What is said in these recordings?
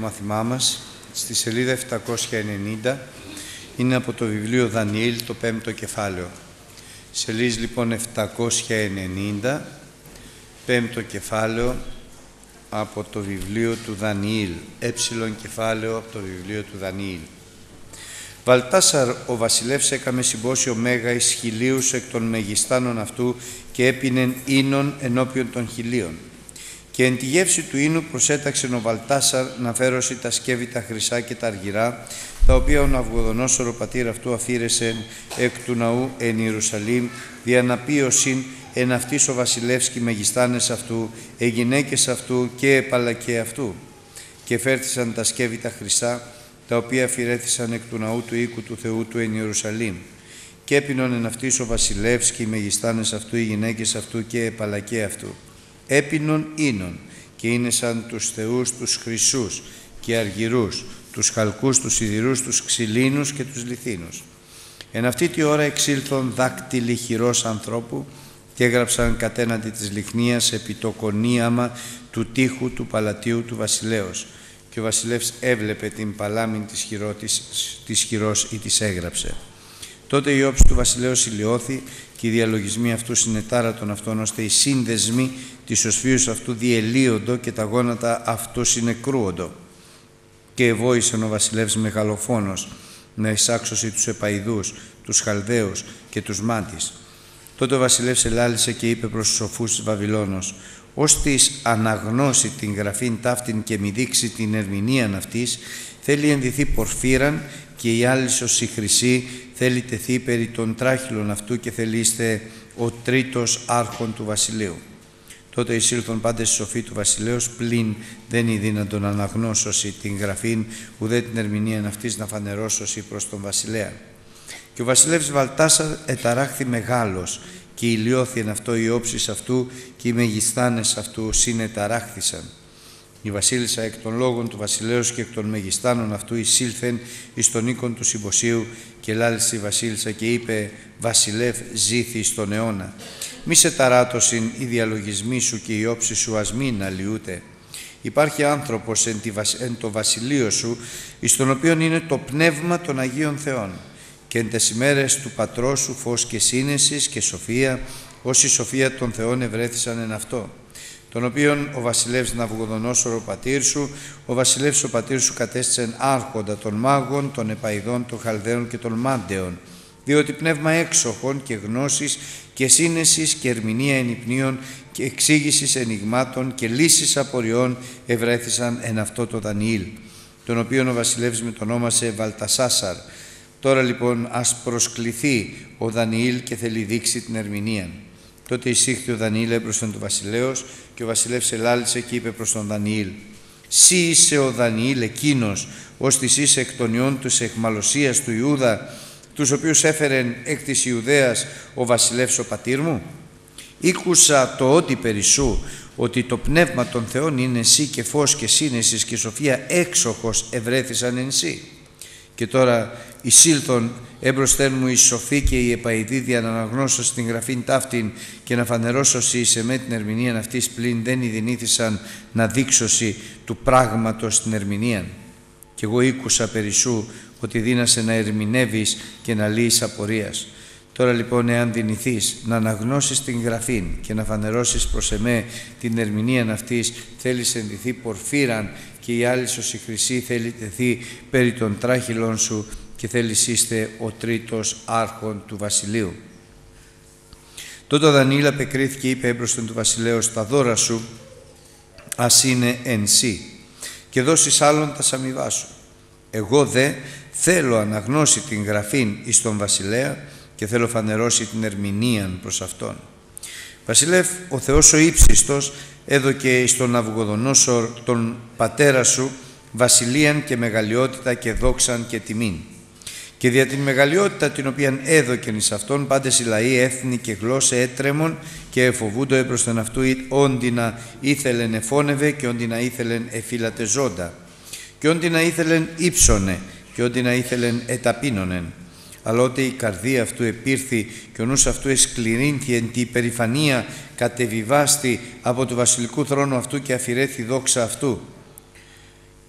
μάθημά μας στη σελίδα 790 είναι από το βιβλίο Δανιήλ το πέμπτο κεφάλαιο. Σελίδης λοιπόν 790, πέμπτο κεφάλαιο από το βιβλίο του Δανιήλ, έψιλον κεφάλαιο από το βιβλίο του Δανιήλ. Βαλτάσαρ ο βασιλεύς έκαμε συμπόσιο μέγα εις χιλίους εκ των μεγιστάνων αυτού και έπινεν ίνων ενώπιον των χιλίων. Και εν τη γεύση του ίνου προσέταξε ο Βαλτάσαρ να φέρώσει τα σκεύη τα χρυσά και τα αργυρά, τα οποία ο Ναυγοδονόσορο πατήρ αυτού αφήρεσε εκ του ναού εν Ιερουσαλήμ, διαναπίωσιν εν αυτής ο βασιλεύς και μεγιστάνες αυτού, ε γυναίκες αυτού και επαλακέ αυτού. Και φέρθησαν τα σκεύη τα χρυσά, τα οποία αφηρέθησαν εκ του ναού του οίκου του Θεού του εν Ιερουσαλήμ. Και έπινον εν αυτής ο βασιλεύς και οι μεγιστάνες αυτού, οι γυναίκες αυτού και επαλακέ αυτού έπινον ίνων και είναι σαν τους θεούς τους χρυσούς και αργυρούς, τους χαλκούς, τους σιδηρούς, τους ξυλίνους και τους λιθίνους. Εν αυτή τη ώρα εξήλθον δάκτυλοι χειρός ανθρώπου και έγραψαν κατέναντι της λιχνίας επί το κονίαμα του τείχου του παλατίου του βασιλέως και ο βασιλεύς έβλεπε την παλάμην της, χειρότης, της χειρός ή της έγραψε. Τότε η όψη του βασιλέως ηλιώθη και οι διαλογισμοί αυτούς συνετάρα των αυτών, ώστε οι σύνδεσμοι της οσφίους αυτού διελύοντο και τα γόνατα αυτού συνεκρούοντο. Και ευόησαν ο βασιλεύς μεγαλοφόνος να εισάξωσει τους επαϊδούς, τους χαλδαίους και τους μάτις. Τότε ο βασιλεύς ελάλησε και είπε προς τους σοφούς της Βαβυλώνος «Ως της αναγνώσει την γραφήν ταύτην και μη δείξει την ερμηνείαν αυτής, θέλει ενδυθεί πορφύραν και η άλλη η χρυσή θέλει τεθεί περί των τράχυλων αυτού και θελήστε ο τρίτος άρχον του βασιλείου. Τότε εισήλθον πάντες σοφοί του βασιλέως, πλην δεν είναι δύνατον αναγνώσωση την γραφήν, ουδέ την ερμηνεία αυτής να φανερώσωση προς τον βασιλέα. Και ο βασιλεύς Βαλτάσα εταράχθη μεγάλος και ηλιώθη εν αυτό οι όψεις αυτού και οι μεγιστάνες αυτού συνεταράχθησαν. Η βασίλισσα εκ των λόγων του βασιλέως και εκ των μεγιστάνων αυτού εισήλθεν εις τον οίκον του συμποσίου και λάλησε η βασίλισσα και είπε «Βασιλεύ ζήθη στον αιώνα». Μη σε ταράτωσιν οι διαλογισμοί σου και οι όψεις σου ας μην αλλοιούται. Υπάρχει άνθρωπος εν, το βασιλείο σου, εις τον οποίον είναι το πνεύμα των Αγίων Θεών και εν τες ημέρες του πατρός σου φως και σύνεσης και σοφία, όσοι σοφία των Θεών ευρέθησαν εν αυτό τον οποίον ο βασιλεύς Ναυγοδονόσορο πατήρ σου, ο βασιλεύς ο πατήρ σου κατέστησεν άρχοντα των μάγων, των επαϊδών, των χαλδαίων και των μάντεων, διότι πνεύμα έξοχων και γνώσης και σύνεσης και ερμηνεία ενυπνίων και εξήγησης ενηγμάτων και λύσεις απορριών ευρέθησαν εν αυτό το Δανιήλ, τον οποίον ο βασιλεύς με τον όνομασε Βαλτασάσαρ. Τώρα λοιπόν ας προσκληθεί ο Δανιήλ και θέλει δείξει την ερμηνεία. Τότε εισήχθη ο Δανιήλ έπροσθεν του βασιλέως και ο βασιλεύς ελάλησε και είπε προς τον Δανιήλ «Σύ είσαι ο Δανιήλ εκείνος, ώστις είσαι εκ των ιών της εχμαλωσίας του Ιούδα, τους οποίους έφερεν εκ της Ιουδαίας ο βασιλεύς ο πατήρ μου. Ήκουσα το ότι περισσού, ότι το πνεύμα των Θεών είναι εσύ και φως και σύνεσης και σοφία έξοχος ευρέθησαν εν εσύ. Και τώρα εισήλθον έμπροσθεν μου η σοφή και η επαϊδίδια να αναγνώσω στην γραφήν ταύτην και να φανερώσωση σε με την ερμηνεία αυτής πλην δεν ειδηνήθησαν να δείξωση του πράγματος την ερμηνεία. Και εγώ ήκουσα περισσού ότι δίνασε να ερμηνεύεις και να λύεις απορίας. Τώρα λοιπόν εάν δυνηθείς να αναγνώσεις την γραφήν και να φανερώσεις προς εμέ την ερμηνεία αυτής θέλεις ενδυθεί πορφύραν και η άλλη σου χρυσή θέλει τεθεί περί των τράχυλων σου και θέλεις είστε ο τρίτος άρχον του βασιλείου. Τότε ο Δανίλα απεκρίθηκε είπε έμπροσθεν του βασιλέως τα δώρα σου ας είναι εν σύ και δώσεις άλλον τα σαμιβά σου. Εγώ δε θέλω αναγνώσει την γραφήν εις τον βασιλέα και θέλω φανερώσει την ερμηνείαν προς αυτόν. Βασιλεύ, ο Θεός ο ύψιστος έδωκε εις τον Αυγοδονόσορ τον πατέρα σου βασιλείαν και μεγαλειότητα και δόξαν και τιμήν. Και δια την μεγαλειότητα την οποία έδωκεν εις αυτόν πάντες οι λαοί, έθνη και γλώσσε έτρεμον και εφοβούντο έπρος τον αυτού όντι να ήθελεν εφώνευε και όντι να ήθελεν εφύλατε ζώντα και όντι να ήθελεν ύψωνε και όντι να ήθελεν εταπίνωνεν αλλά ότι η καρδία αυτού επήρθη και ο νους αυτού εσκληρύνθη εν τη υπερηφανία κατεβιβάστη από του βασιλικού θρόνου αυτού και αφηρέθη δόξα αυτού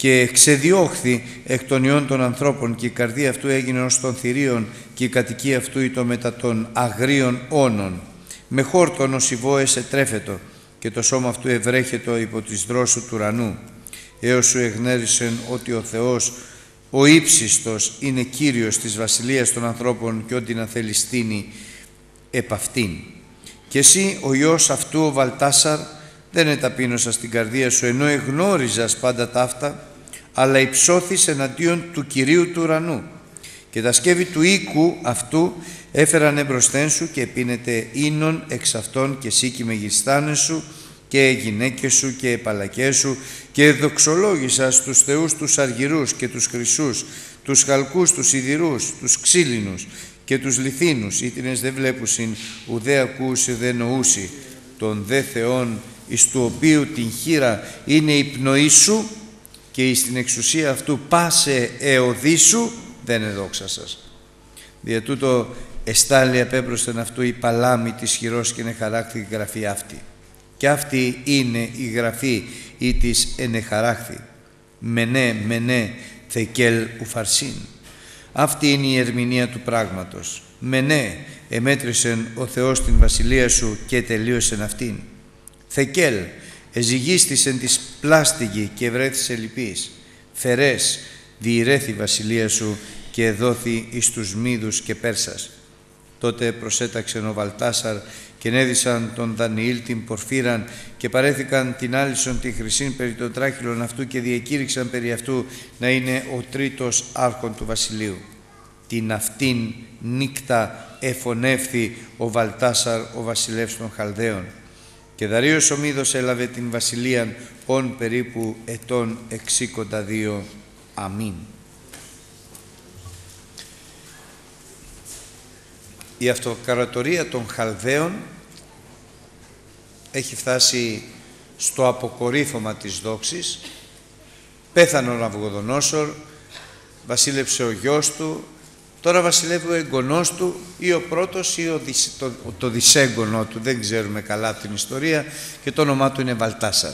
και ξεδιώχθη εκ των ιών των ανθρώπων και η καρδία αυτού έγινε ως των θηρίων και η κατοικία αυτού ήτο μετά των αγρίων όνων. Με χόρτον ως υβόες ετρέφετο και το σώμα αυτού ευρέχετο υπό της δρόσου του ουρανού. Έως σου εγνέρισεν ότι ο Θεός ο ύψιστος είναι Κύριος της βασιλείας των ανθρώπων και ό,τι να θέλει στήνει επ' αυτήν. Και εσύ ο Υιός αυτού ο Βαλτάσαρ δεν εταπείνωσας στην καρδία σου ενώ εγνώριζας πάντα ταύτα αλλά υψώθης εναντίον του Κυρίου του ουρανού. Και τα σκεύη του οίκου αυτού έφεραν εμπροσθέν σου και πίνεται ίνων εξ αυτών και εσύ και μεγιστάνες σου και γυναίκες σου και επαλακές σου και δοξολόγησα στους θεούς τους αργυρούς και τους χρυσούς, τους χαλκούς, τους σιδηρούς, τους ξύλινους και τους λιθίνους, ήτινες δεν βλέπουσιν, ουδέ ακούσι, δεν νοούσι, των δε θεών, εις του οποίου την χείρα είναι η πνοή σου και εις την εξουσία αυτού πάσε εωδή σου, δεν εδόξα σας. Δια τούτο εστάλει απέμπροσθεν αυτού η παλάμη της χειρός και είναι χαράκτη γραφή αυτή. Και αυτή είναι η γραφή ή της ενεχαράχθη. Μενέ, μενέ, θεκέλ ουφαρσίν. Αυτή είναι η ερμηνεία του πράγματος. Μενέ, εμέτρησεν ο Θεός την βασιλεία σου και τελείωσεν αυτήν. Θεκέλ, εζυγίστησεν της πλάστιγη και βρέθησε λυπής. Φερές, διηρέθη βασιλεία σου και δόθη εις τους Μίδους και Πέρσας. Τότε προσέταξεν ο Βαλτάσαρ και ενέδισαν τον Δανιήλ την Πορφύραν και παρέθηκαν την Άλισον τη Χρυσήν περί των τράχυλων αυτού και διακήρυξαν περί αυτού να είναι ο τρίτος άρχον του βασιλείου. Την αυτήν νύκτα εφωνεύθη ο Βαλτάσαρ ο βασιλεύς των Χαλδαίων και Δαρίος ο Μίδος έλαβε την βασιλείαν ον περίπου ετών εξήκοντα δύο. Αμήν. Η αυτοκρατορία των Χαλδαίων έχει φτάσει στο αποκορύφωμα της δόξης. Πέθανε ο Ναυγοδονόσορ, βασίλεψε ο γιος του, τώρα βασιλεύει ο εγγονός του ή ο πρώτος ή ο το, το δυσέγγονό του, δεν ξέρουμε καλά την ιστορία και το όνομά του είναι Βαλτάσαρ.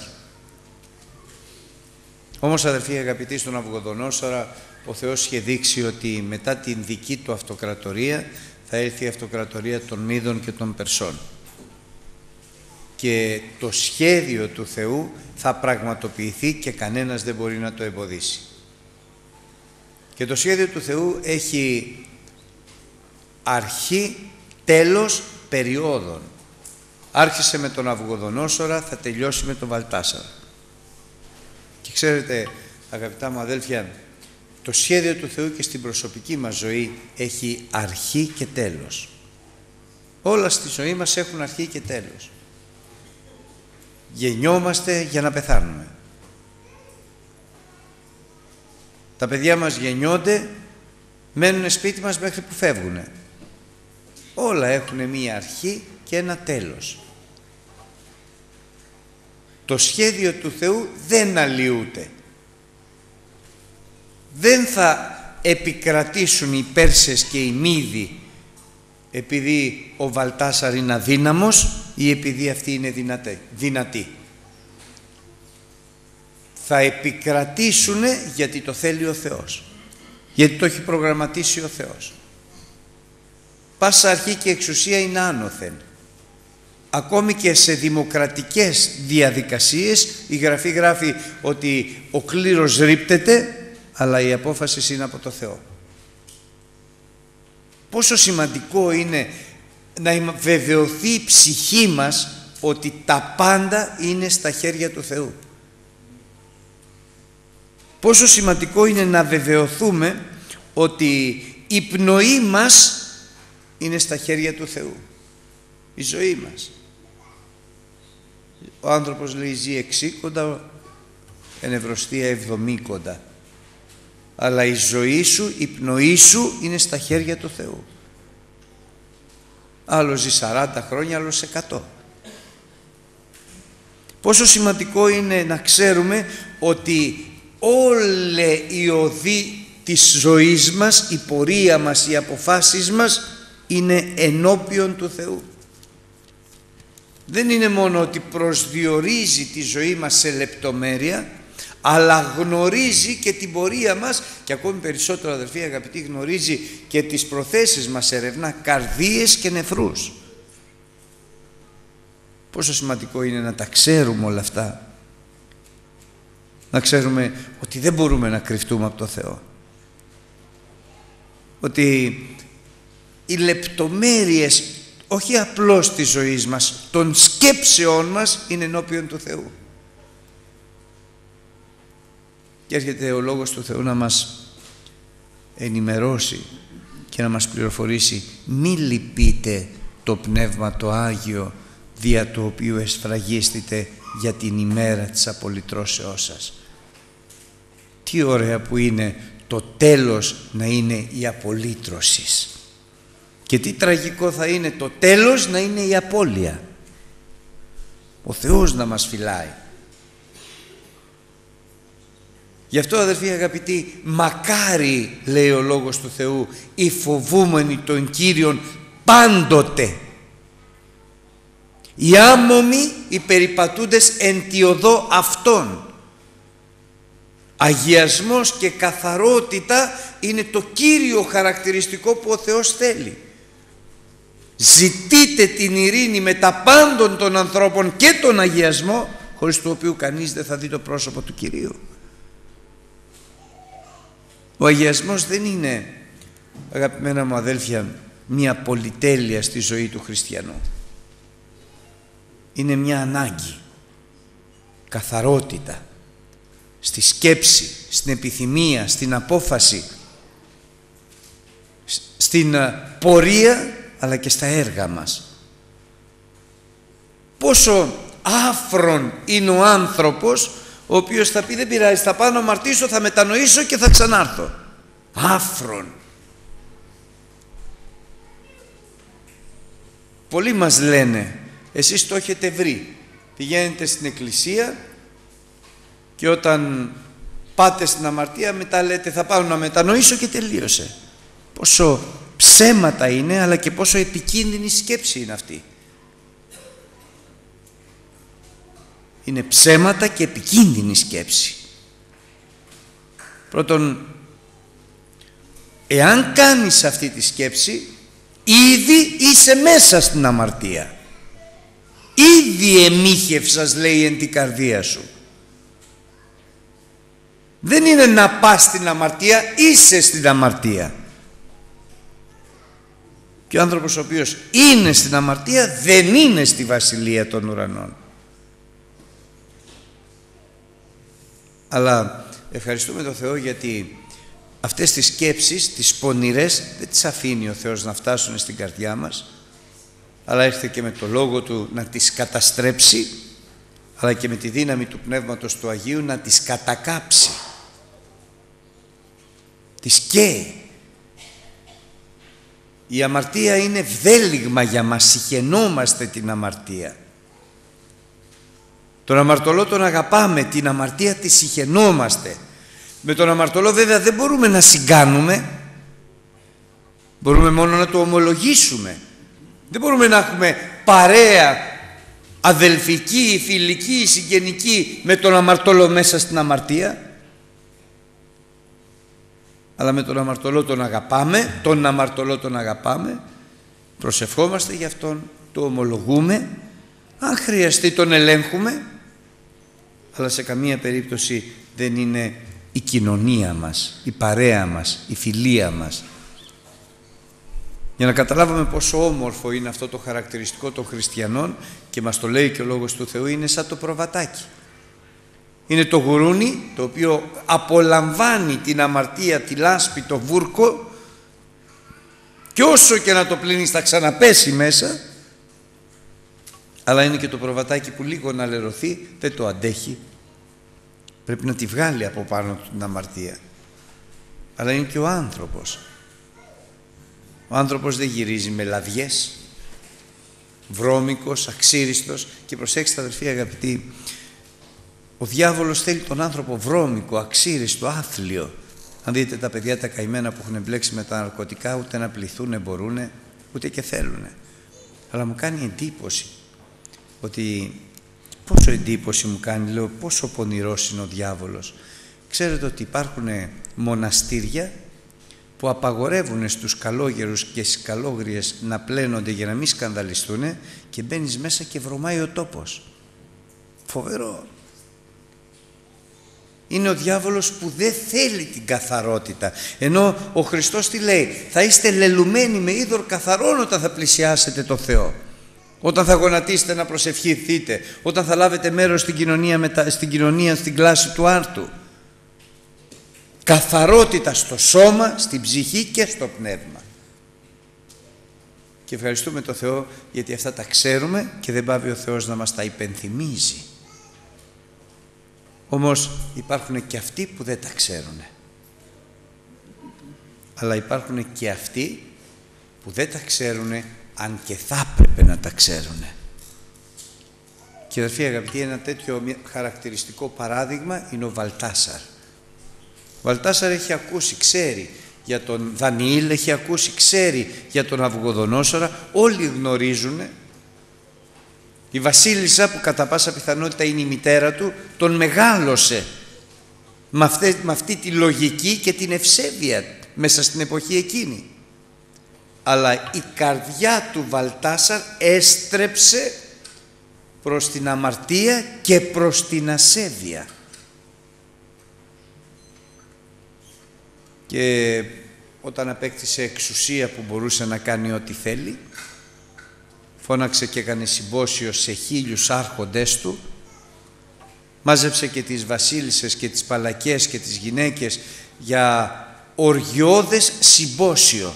Όμως αδερφοί αγαπητοί στον Ναυγοδονόσορα, ο Θεός είχε δείξει ότι μετά την δική του αυτοκρατορία θα έρθει η αυτοκρατορία των Μίδων και των Περσών. Και το σχέδιο του Θεού θα πραγματοποιηθεί και κανένας δεν μπορεί να το εμποδίσει. Και το σχέδιο του Θεού έχει αρχή, τέλος, περιόδων. Άρχισε με τον Αυγοδονόσορα, θα τελειώσει με τον Βαλτάσαρα. Και ξέρετε, αγαπητά μου αδέλφια, το σχέδιο του Θεού και στην προσωπική μας ζωή έχει αρχή και τέλος. Όλα στη ζωή μας έχουν αρχή και τέλος. Γεννιόμαστε για να πεθάνουμε. Τα παιδιά μας γεννιόνται, μένουν σπίτι μας μέχρι που φεύγουν. Όλα έχουν μία αρχή και ένα τέλος. Το σχέδιο του Θεού δεν αλλοιούται δεν θα επικρατήσουν οι Πέρσες και οι Μύδοι επειδή ο Βαλτάσαρ είναι αδύναμος ή επειδή αυτή είναι δυνατή. Δυνατή. Θα επικρατήσουν γιατί το θέλει ο Θεός. Γιατί το έχει προγραμματίσει ο Θεός. Πάσα αρχή και εξουσία είναι άνωθεν. Ακόμη και σε δημοκρατικές διαδικασίες η Γραφή γράφει ότι ο κλήρος ρίπτεται αλλά η απόφαση είναι από το Θεό. Πόσο σημαντικό είναι να βεβαιωθεί η ψυχή μας ότι τα πάντα είναι στα χέρια του Θεού. Πόσο σημαντικό είναι να βεβαιωθούμε ότι η πνοή μας είναι στα χέρια του Θεού. Η ζωή μας. Ο άνθρωπος λέει ζει εξήκοντα, ενευρωστία εβδομήκοντα αλλά η ζωή σου, η πνοή σου είναι στα χέρια του Θεού. Άλλο ζει 40 χρόνια, άλλο 100. Πόσο σημαντικό είναι να ξέρουμε ότι όλη η οδή της ζωής μας, η πορεία μας, οι αποφάσεις μας είναι ενώπιον του Θεού. Δεν είναι μόνο ότι προσδιορίζει τη ζωή μας σε λεπτομέρεια, αλλά γνωρίζει και την πορεία μας και ακόμη περισσότερο αδερφοί αγαπητοί γνωρίζει και τις προθέσεις μας ερευνά καρδίες και νεφρούς. Πόσο σημαντικό είναι να τα ξέρουμε όλα αυτά. Να ξέρουμε ότι δεν μπορούμε να κρυφτούμε από το Θεό. Ότι οι λεπτομέρειες όχι απλώς της ζωής μας, των σκέψεών μας είναι ενώπιον του Θεού. Και έρχεται ο Λόγος του Θεού να μας ενημερώσει και να μας πληροφορήσει μη λυπείτε το Πνεύμα το Άγιο δια του οποίου εσφραγίστητε για την ημέρα της απολυτρώσεώς σας. Τι ωραία που είναι το τέλος να είναι η απολύτρωσης. Και τι τραγικό θα είναι το τέλος να είναι η απώλεια. Ο Θεός να μας φυλάει. Γι' αυτό αδερφοί αγαπητοί, μακάρι λέει ο Λόγος του Θεού, οι φοβούμενοι των Κύριων πάντοτε. Οι άμομοι, οι περιπατούντες εν τη οδό αυτών. Αγιασμός και καθαρότητα είναι το κύριο χαρακτηριστικό που ο Θεός θέλει. Ζητείτε την ειρήνη με τα πάντων των ανθρώπων και τον αγιασμό χωρίς το οποίο κανείς δεν θα δει το πρόσωπο του Κυρίου. Ο αγιασμός δεν είναι, αγαπημένα μου αδέλφια, μια πολυτέλεια στη ζωή του χριστιανού. Είναι μια ανάγκη, καθαρότητα, στη σκέψη, στην επιθυμία, στην απόφαση, στην ε, πορεία αλλά και στα έργα μας. Πόσο άφρον είναι ο άνθρωπος ο οποίος θα πει δεν πειράζει θα πάω να αμαρτήσω, θα μετανοήσω και θα ξανάρθω. Άφρον. Πολλοί μας λένε εσείς το έχετε βρει. Πηγαίνετε στην εκκλησία και όταν πάτε στην αμαρτία μετά λέτε θα πάω να μετανοήσω και τελείωσε. Πόσο ψέματα είναι αλλά και πόσο επικίνδυνη σκέψη είναι αυτή. Είναι ψέματα και επικίνδυνη σκέψη. Πρώτον, εάν κάνεις αυτή τη σκέψη, ήδη είσαι μέσα στην αμαρτία. Ήδη εμίχευσας λέει εν την καρδία σου. Δεν είναι να πας στην αμαρτία, είσαι στην αμαρτία. Και ο άνθρωπος ο οποίος είναι στην αμαρτία δεν είναι στη βασιλεία των ουρανών. Αλλά ευχαριστούμε τον Θεό γιατί αυτές τις σκέψεις, τις πονηρές, δεν τις αφήνει ο Θεός να φτάσουν στην καρδιά μας, αλλά έρχεται και με το Λόγο Του να τις καταστρέψει, αλλά και με τη δύναμη του Πνεύματος του Αγίου να τις κατακάψει. Τις καίει η αμαρτία είναι βδέλιγμα για μας, συχαινόμαστε την αμαρτία. Τον αμαρτωλό τον αγαπάμε, την αμαρτία τη συχαινόμαστε. Με τον αμαρτωλό βέβαια δεν μπορούμε να συγκάνουμε, μπορούμε μόνο να το ομολογήσουμε. Δεν μπορούμε να έχουμε παρέα αδελφική, φιλική, συγγενική με τον αμαρτωλό μέσα στην αμαρτία. Αλλά με τον αμαρτωλό τον αγαπάμε, τον αμαρτωλό τον αγαπάμε, προσευχόμαστε για αυτόν, το ομολογούμε, αν χρειαστεί τον ελέγχουμε, αλλά σε καμία περίπτωση δεν είναι η κοινωνία μας, η παρέα μας, η φιλία μας. Για να καταλάβουμε πόσο όμορφο είναι αυτό το χαρακτηριστικό των χριστιανών και μας το λέει και ο Λόγος του Θεού είναι σαν το προβατάκι. Είναι το γουρούνι το οποίο απολαμβάνει την αμαρτία, τη λάσπη, το βούρκο και όσο και να το πλύνεις θα ξαναπέσει μέσα αλλά είναι και το προβατάκι που λίγο να λερωθεί δεν το αντέχει. Πρέπει να τη βγάλει από πάνω του την αμαρτία. Αλλά είναι και ο άνθρωπος ο άνθρωπος δεν γυρίζει με λαδιές βρώμικος, αξίριστος και προσέξτε αδερφοί αγαπητοί ο διάβολος θέλει τον άνθρωπο βρώμικο, αξίριστο, άθλιο. Αν δείτε τα παιδιά τα καημένα που έχουν μπλέξει με τα ναρκωτικά, ούτε να πληθούν μπορούν, ούτε και θέλουν. Αλλά μου κάνει εντύπωση ότι πόσο εντύπωση μου κάνει, λέω, πόσο πονηρός είναι ο διάβολος. Ξέρετε ότι υπάρχουν μοναστήρια που απαγορεύουν στους καλόγερους και στις καλόγριες να πλένονται για να μην σκανδαλιστούν και μπαίνεις μέσα και βρωμάει ο τόπος. Φοβερό. Είναι ο διάβολος που δεν θέλει την καθαρότητα. Ενώ ο Χριστός τι λέει, θα είστε λελουμένοι με είδωρ καθαρόν όταν θα πλησιάσετε το Θεό. Όταν θα γονατίσετε να προσευχηθείτε, όταν θα λάβετε μέρος στην κοινωνία, στην, κοινωνία, στην κλάση του άρτου. Καθαρότητα στο σώμα, στην ψυχή και στο πνεύμα. Και ευχαριστούμε τον Θεό γιατί αυτά τα ξέρουμε και δεν πάβει ο Θεός να μας τα υπενθυμίζει. Όμως υπάρχουν και αυτοί που δεν τα ξέρουν. Αλλά υπάρχουν και αυτοί που δεν τα ξέρουν αν και θα έπρεπε να τα ξέρουν. Και αδερφοί αγαπητοί, ένα τέτοιο χαρακτηριστικό παράδειγμα είναι ο Βαλτάσαρ. Ο Βαλτάσαρ έχει ακούσει, ξέρει για τον Δανιήλ, έχει ακούσει, ξέρει για τον Αυγοδονόσορα, όλοι γνωρίζουν η βασίλισσα που κατά πάσα πιθανότητα είναι η μητέρα του, τον μεγάλωσε με αυτή, με αυτή τη λογική και την ευσέβεια μέσα στην εποχή εκείνη. Αλλά η καρδιά του Βαλτάσαρ έστρεψε προς την αμαρτία και προς την ασέβεια. Και όταν απέκτησε εξουσία που μπορούσε να κάνει ό,τι θέλει, φώναξε και έκανε συμπόσιο σε χίλιους άρχοντές του, μάζεψε και τις βασίλισσες και τις παλακές και τις γυναίκες για οργιώδες συμπόσιο.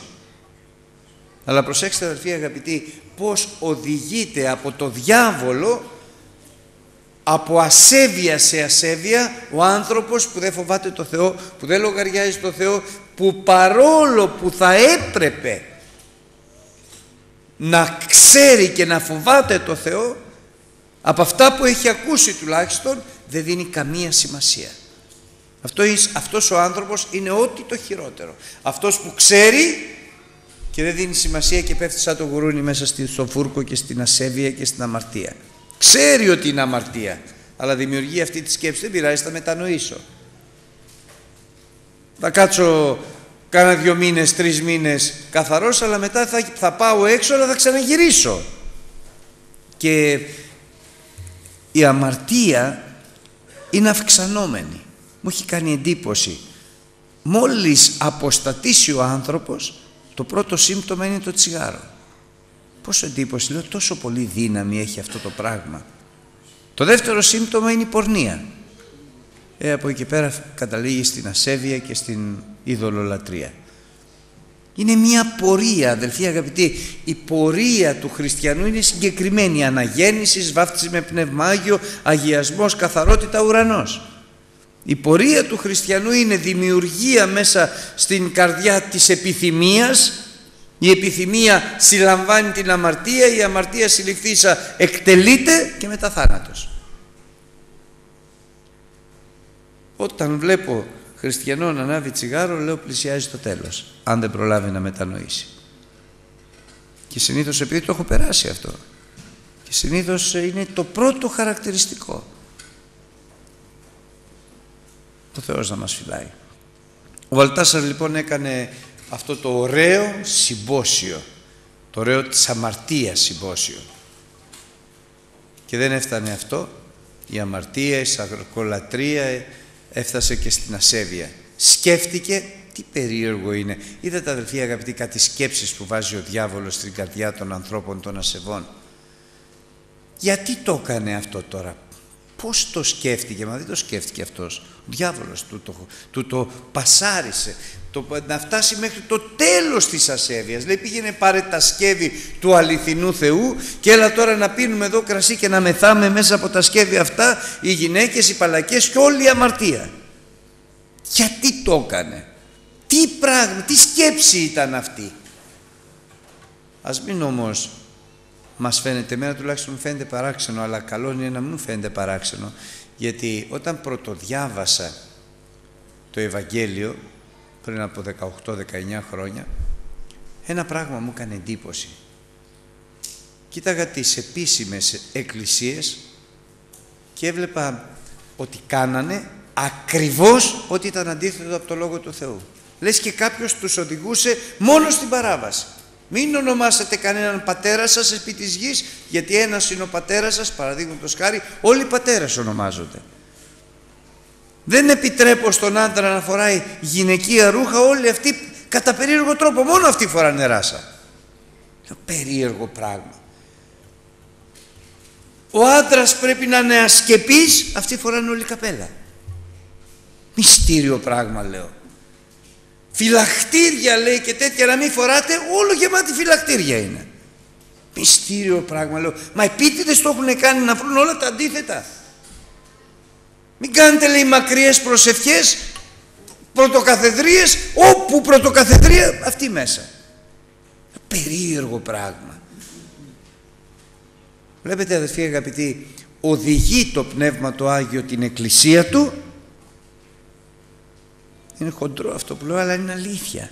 Αλλά προσέξτε αδερφοί αγαπητοί, πώς οδηγείται από το διάβολο από ασέβεια σε ασέβεια ο άνθρωπος που δεν φοβάται το Θεό, που δεν λογαριάζει το Θεό, που παρόλο που θα έπρεπε να ξέρει και να φοβάται το Θεό από αυτά που έχει ακούσει τουλάχιστον δεν δίνει καμία σημασία. Αυτό, αυτός ο άνθρωπος είναι ό,τι το χειρότερο. Αυτός που ξέρει και δεν δίνει σημασία και πέφτει σαν το γουρούνι μέσα στο φούρκο και στην ασέβεια και στην αμαρτία. Ξέρει ότι είναι αμαρτία, αλλά δημιουργεί αυτή τη σκέψη. Δεν πειράζει, θα μετανοήσω. Θα κάτσω κάνα δύο μήνες, τρεις μήνες καθαρός, αλλά μετά θα, θα πάω έξω, αλλά θα ξαναγυρίσω. Και η αμαρτία είναι αυξανόμενη. Μου έχει κάνει εντύπωση. Μόλις αποστατήσει ο άνθρωπος, το πρώτο σύμπτωμα είναι το τσιγάρο. Πόσο εντύπωση, λέω, τόσο πολύ δύναμη έχει αυτό το πράγμα. Το δεύτερο σύμπτωμα είναι η πορνεία. Ε, από εκεί πέρα καταλήγει στην ασέβεια και στην ειδωλολατρία. Είναι μια πορεία, αδελφοί αγαπητοί. Η πορεία του χριστιανού είναι συγκεκριμένη. Αναγέννησης, βάφτιση με πνευμάγιο, αγιασμός, καθαρότητα, ουρανός. Η πορεία του χριστιανού είναι δημιουργία μέσα στην καρδιά της επιθυμίας. Η επιθυμία συλλαμβάνει την αμαρτία, η αμαρτία συλληφθήσα εκτελείται και μετά θάνατος. Όταν βλέπω χριστιανό να ανάβει τσιγάρο, λέω πλησιάζει το τέλος, αν δεν προλάβει να μετανοήσει. Και συνήθως επειδή το έχω περάσει αυτό, και συνήθως είναι το πρώτο χαρακτηριστικό. Ο Θεός να μας φυλάει. Ο Βαλτάσαρ λοιπόν έκανε αυτό το ωραίο συμπόσιο, το ωραίο της αμαρτίας συμπόσιο. Και δεν έφτανε αυτό, η αμαρτία, η σακροκολατρία, έφτασε και στην ασέβεια. Σκέφτηκε, τι περίεργο είναι. Είδατε αδελφοί αγαπητοί κάτι σκέψεις που βάζει ο διάβολος στην καρδιά των ανθρώπων των ασεβών. Γιατί το έκανε αυτό τώρα; Πώς το σκέφτηκε, μα δεν το σκέφτηκε αυτός. Ο διάβολος του το, του το πασάρισε. Το, να φτάσει μέχρι το τέλος της ασέβειας. Λέει πήγαινε πάρε τα σκεύη του αληθινού Θεού και έλα τώρα να πίνουμε εδώ κρασί και να μεθάμε μέσα από τα σκεύη αυτά οι γυναίκες, οι παλακές και όλη η αμαρτία. Γιατί το έκανε; Τι πράγμα, τι σκέψη ήταν αυτή; Ας μην όμως μας φαίνεται, εμένα τουλάχιστον μου φαίνεται παράξενο, αλλά καλό είναι να μην φαίνεται παράξενο, γιατί όταν πρωτοδιάβασα το Ευαγγέλιο, πριν από 18-19 χρόνια, ένα πράγμα μου έκανε εντύπωση. Κοίταγα τις επίσημες εκκλησίες και έβλεπα ότι κάνανε ακριβώς ότι ήταν αντίθετο από το Λόγο του Θεού. Λες και κάποιος τους οδηγούσε μόνο στην παράβαση. Μην ονομάσετε κανέναν πατέρα σας επί της γης, γιατί ένας είναι ο πατέρας σας, παραδείγματος χάρη, όλοι οι πατέρες ονομάζονται. Δεν επιτρέπω στον άντρα να φοράει γυναικεία ρούχα, όλοι αυτοί κατά περίεργο τρόπο, μόνο αυτοί φοράνε ράσα. Περίεργο πράγμα. Ο άντρας πρέπει να είναι ασκεπής, αυτοί φοράνε όλοι καπέλα. Μυστήριο πράγμα λέω. Φυλακτήρια λέει και τέτοια να μην φοράτε, όλο γεμάτι φυλακτήρια είναι. Μυστήριο πράγμα λέω. Μα επίτηδες το έχουν κάνει να βρουν όλα τα αντίθετα. Μην κάνετε λέει μακριές προσευχές, πρωτοκαθεδρίες, όπου πρωτοκαθεδρία αυτή μέσα. Περίεργο πράγμα. Βλέπετε αδερφοί αγαπητοί, οδηγεί το Πνεύμα το Άγιο την Εκκλησία Του είναι χοντρό αυτό που λέω αλλά είναι αλήθεια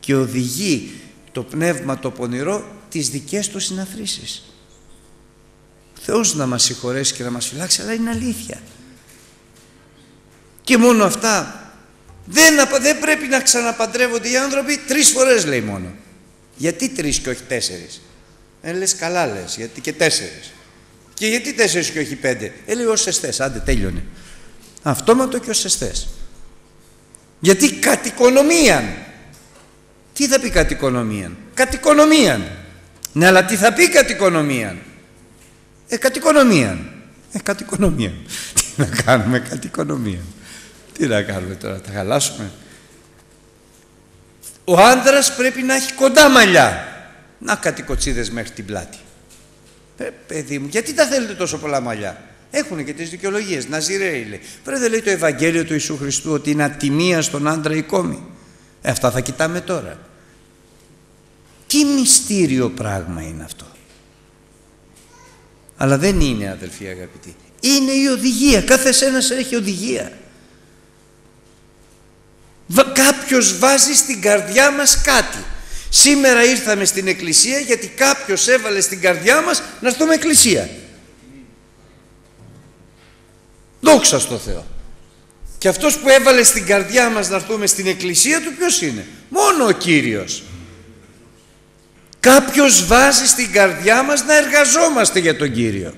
και οδηγεί το Πνεύμα το πονηρό τις δικές του συναθρήσεις Θεός να μας συγχωρέσει και να μας φυλάξει αλλά είναι αλήθεια και μόνο αυτά δεν, δεν πρέπει να ξαναπαντρεύονται οι άνθρωποι τρεις φορές λέει μόνο γιατί τρεις και όχι τέσσερις; Ε, λες καλά λες, γιατί και τέσσερις. Και γιατί τέσσερις και όχι πέντε; Ε, λέει όσες θες, άντε τέλειωνε. Αυτόματο και όσες θες. Γιατί κατοικονομίαν. Τι θα πει κατοικονομίαν; Κατοικονομίαν. Ναι, αλλά τι θα πει κατοικονομίαν; Ε, κατοικονομίαν. Ε, κατοικονομίαν. Τι να κάνουμε κατοικονομίαν. Τι να κάνουμε τώρα, θα χαλάσουμε. Ο άντρας πρέπει να έχει κοντά μαλλιά. Να κάτι κοτσίδες μέχρι την πλάτη. Ε, παιδί μου, γιατί τα θέλετε τόσο πολλά μαλλιά; Έχουν και τις δικαιολογίες. Ναζιρέοι λέει. Πρέπει δεν λέει το Ευαγγέλιο του Ιησού Χριστού ότι είναι ατιμία στον άντρα η κόμη. Ε, αυτά θα κοιτάμε τώρα. Τι μυστήριο πράγμα είναι αυτό. Αλλά δεν είναι αδελφοί αγαπητοί. Είναι η οδηγία. Κάθε ένας έχει οδηγία. Κάποιος βάζει στην καρδιά μας κάτι. Σήμερα ήρθαμε στην εκκλησία γιατί κάποιος έβαλε στην καρδιά μας να έρθουμε εκκλησία. Δόξα στο Θεό. Και αυτός που έβαλε στην καρδιά μας να έρθουμε στην εκκλησία του ποιος είναι; Μόνο ο Κύριος. Κάποιος βάζει στην καρδιά μας να εργαζόμαστε για τον Κύριο.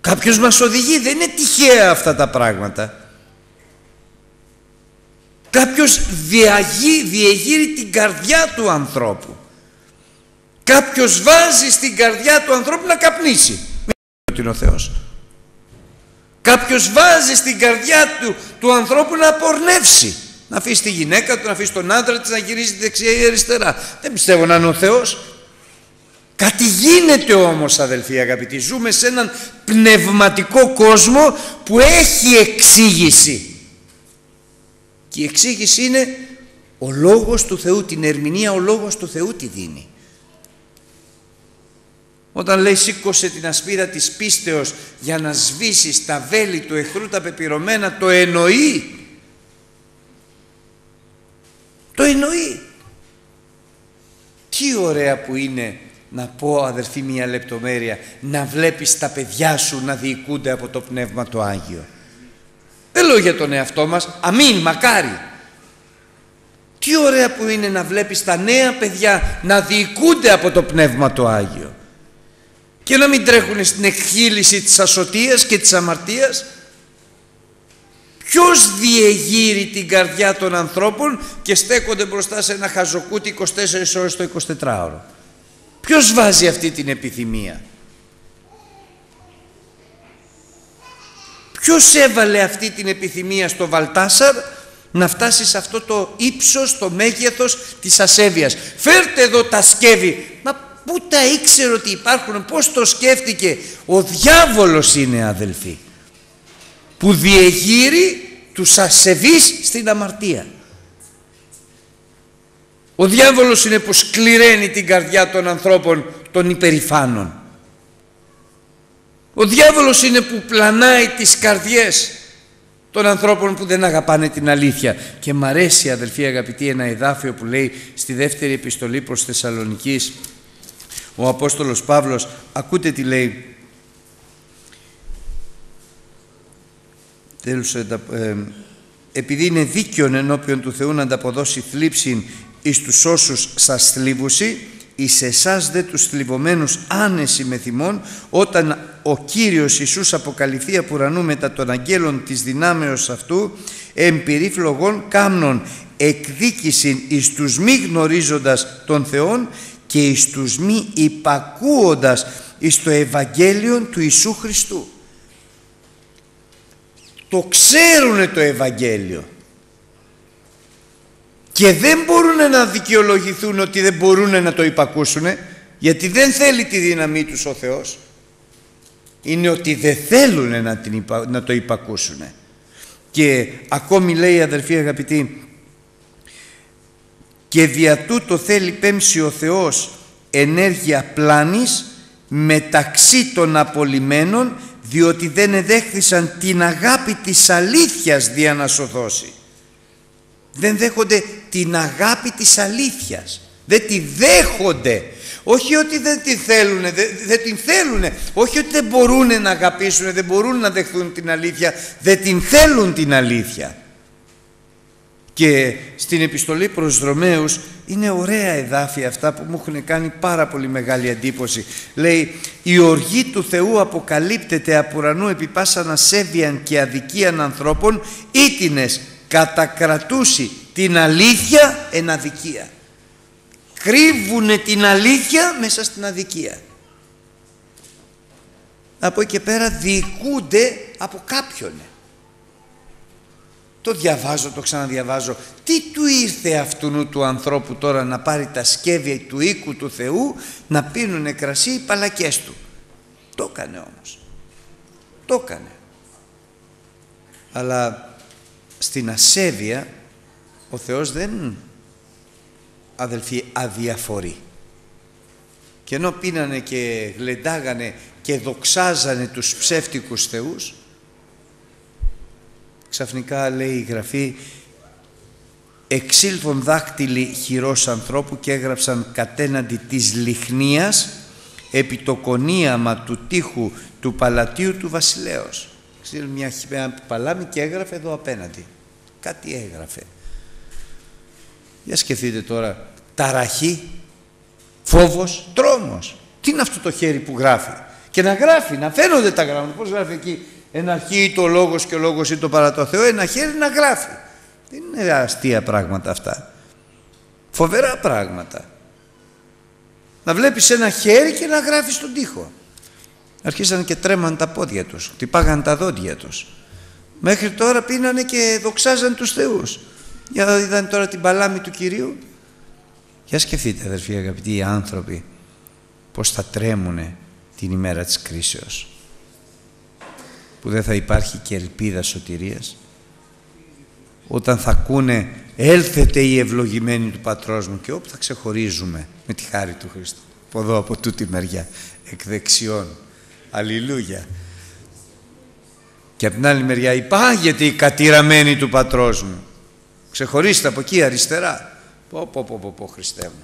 Κάποιος μας οδηγεί. Δεν είναι τυχαία αυτά τα πράγματα. Κάποιος διαγεί, διεγείρει την καρδιά του ανθρώπου. Κάποιος βάζει στην καρδιά του ανθρώπου να καπνίσει. Μην ότι είναι ο Θεός. Κάποιος βάζει στην καρδιά του, του ανθρώπου να πορνεύσει. Να αφήσει τη γυναίκα του, να αφήσει τον άντρα της, να γυρίζει δεξιά ή αριστερά. Δεν πιστεύω να είναι ο Θεός. Κάτι γίνεται όμως αδελφοί αγαπητοί. Ζούμε σε έναν πνευματικό κόσμο που έχει εξήγηση. Και η εξήγηση είναι ο Λόγος του Θεού, την ερμηνεία ο Λόγος του Θεού τη δίνει. Όταν λέει σήκωσε την ασπίδα της πίστεως για να σβήσει τα βέλη του εχθρού τα πεπειρωμένα, το εννοεί. Το εννοεί. Τι ωραία που είναι να πω αδερφοί μια λεπτομέρεια, να βλέπεις τα παιδιά σου να διοικούνται από το Πνεύμα το Άγιο. Δεν λέω για τον εαυτό μας, αμήν, μακάρι. Τι ωραία που είναι να βλέπεις τα νέα παιδιά να διοικούνται από το Πνεύμα το Άγιο και να μην τρέχουν στην εκχύληση της ασωτείας και της αμαρτίας. Ποιος διεγείρει την καρδιά των ανθρώπων και στέκονται μπροστά σε ένα χαζοκούτι 24 ώρες το 24ωρο. Ποιος βάζει αυτή την επιθυμία; Ποιος έβαλε αυτή την επιθυμία στο Βαλτάσαρ να φτάσει σε αυτό το ύψος, το μέγεθος της ασέβειας; Φέρτε εδώ τα σκεύη. Μα πού τα ήξερε ότι υπάρχουν, πώς το σκέφτηκε. Ο διάβολος είναι αδελφοί που διεγείρει τους ασεβείς στην αμαρτία. Ο διάβολος είναι που σκληραίνει την καρδιά των ανθρώπων των υπερηφάνων. Ο διάβολος είναι που πλανάει τις καρδιές των ανθρώπων που δεν αγαπάνε την αλήθεια. Και μ' αρέσει αδελφοί αγαπητοί ένα εδάφιο που λέει στη δεύτερη επιστολή προς Θεσσαλονικής ο Απόστολος Παύλος, ακούτε τι λέει. Τέλος, ε, επειδή είναι δίκαιον ενώπιον του Θεού να ανταποδώσει θλίψη εις τους όσους σας θλίβουσι, εις εσάς δε τους θλιβωμένους άνεση με θυμών, όταν ο Κύριος Ιησούς αποκαλυφθεί από ουρανού μετά των αγγέλων της δυνάμεως αυτού, εμπειρή φλογών κάμνων εκδίκησιν εις τους μη γνωρίζοντας τον Θεόν και εις τους μη υπακούοντας εις το Ευαγγέλιο του Ιησού Χριστού. Το ξέρουνε το Ευαγγέλιο. Και δεν μπορούν να δικαιολογηθούν ότι δεν μπορούν να το υπακούσουν γιατί δεν θέλει τη δύναμή τους ο Θεός. Είναι ότι δεν θέλουν να, την να το υπακούσουν και ακόμη λέει αδερφοί αγαπητοί και δια τούτο θέλει πέμψει ο Θεός ενέργεια πλάνης μεταξύ των απολυμένων διότι δεν εδέχθησαν την αγάπη της αλήθειας δια να σωθώσει. Δεν δέχονται την αγάπη της αλήθειας. Δεν τη δέχονται. Όχι ότι δεν τη θέλουν, δεν, δεν την θέλουν. Όχι ότι δεν μπορούν να αγαπήσουν, δεν μπορούν να δεχθούν την αλήθεια. Δεν την θέλουν την αλήθεια. Και στην επιστολή προς Ρωμαίους είναι ωραία εδάφια αυτά που μου έχουν κάνει πάρα πολύ μεγάλη εντύπωση. Λέει «Η οργή του Θεού αποκαλύπτεται από ουρανού επί πάσα ασέβειαν και αδικίαν ανθρώπων ήτινες κατακρατούσει την αλήθεια εν αδικία». Κρύβουνε την αλήθεια μέσα στην αδικία. Από εκεί και πέρα διοικούνται από κάποιον το διαβάζω, το ξαναδιαβάζω. Τι του ήρθε αυτού του ανθρώπου τώρα να πάρει τα σκεύη του οίκου του Θεού να πίνουν κρασί οι παλακές του; Το έκανε όμως. Το έκανε. Αλλά στην ασέβεια ο Θεός δεν αδελφοί αδιαφορεί. Και ενώ πίνανε και γλεντάγανε και δοξάζανε τους ψεύτικους θεούς Ξαφνικά λέει η Γραφή εξήλθον δάκτυλοι χειρός ανθρώπου και έγραψαν κατέναντι της λιχνίας επί το κονίαμα του τείχου του παλατίου του βασιλέως. Ξέρει μια, ένα παλάμη και έγραφε εδώ απέναντι. Κάτι έγραφε. Για σκεφτείτε τώρα, ταραχή, φόβος, τρόμος. Τι είναι αυτό το χέρι που γράφει; Και να γράφει, να φαίνονται τα γράμματα. Πώς γράφει εκεί; Ένα χ το λόγος και ο λόγος ή το παρά το Θεό, ένα χέρι να γράφει. Δεν είναι αστεία πράγματα αυτά. Φοβερά πράγματα. Να βλέπεις ένα χέρι και να γράφεις στον τοίχο. Αρχίσαν και τρέμαν τα πόδια τους, χτυπάγαν τα δόντια τους. Μέχρι τώρα πίνανε και δοξάζαν τους θεούς. Για είδαν τώρα την παλάμη του Κυρίου. Για σκεφτείτε αδερφοί αγαπητοί άνθρωποι πως θα τρέμουνε την ημέρα της κρίσεως που δεν θα υπάρχει και ελπίδα σωτηρίας. Όταν θα ακούνε έλθετε οι ευλογημένοι του Πατρός μου και όπου θα ξεχωρίζουμε με τη χάρη του Χριστού. Από εδώ από τούτη μεριά εκ δεξιών. Αλληλούια. Και από την άλλη μεριά υπάγεται η κατηραμένη του Πατρός μου. Ξεχωρίστε από εκεί αριστερά. Πω πω πω πω, πω Χριστέ μου.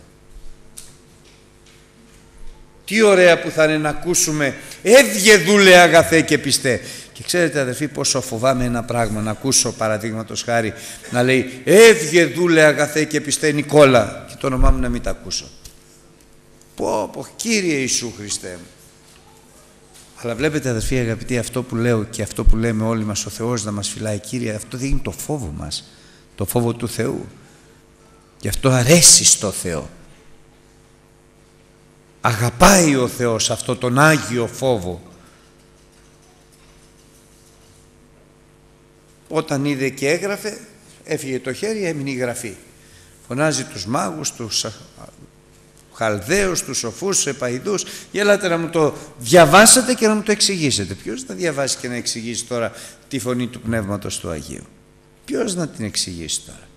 Τι ωραία που θα είναι να ακούσουμε. «Έβγε δούλε αγαθέ και πιστέ». Και ξέρετε αδερφοί πόσο φοβάμαι ένα πράγμα να ακούσω παραδείγματος χάρη να λέει «Έβγε δούλε αγαθέ και πιστέ Νικόλα» και το όνομά μου να μην τα ακούσω. Πω πω Κύριε Ιησού Χριστέ μου. Αλλά βλέπετε αδερφοί αγαπητοί αυτό που λέω και αυτό που λέμε όλοι μας ο Θεός να μας φυλάει Κύριε αυτό δίνει το φόβο μας, το φόβο του Θεού. Γι' αυτό αρέσει στο Θεό. Αγαπάει ο Θεός αυτό τον Άγιο φόβο. Όταν είδε και έγραφε, έφυγε το χέρι, έμεινε η γραφή. Φωνάζει τους μάγους, τους χαλδαίους, τους σοφούς, τους επαϊδούς. Γελάτε να μου το διαβάσετε και να μου το εξηγήσετε. Ποιος θα διαβάσει και να εξηγήσει τώρα τη φωνή του Πνεύματος του Αγίου; Ποιος να την εξηγήσει τώρα;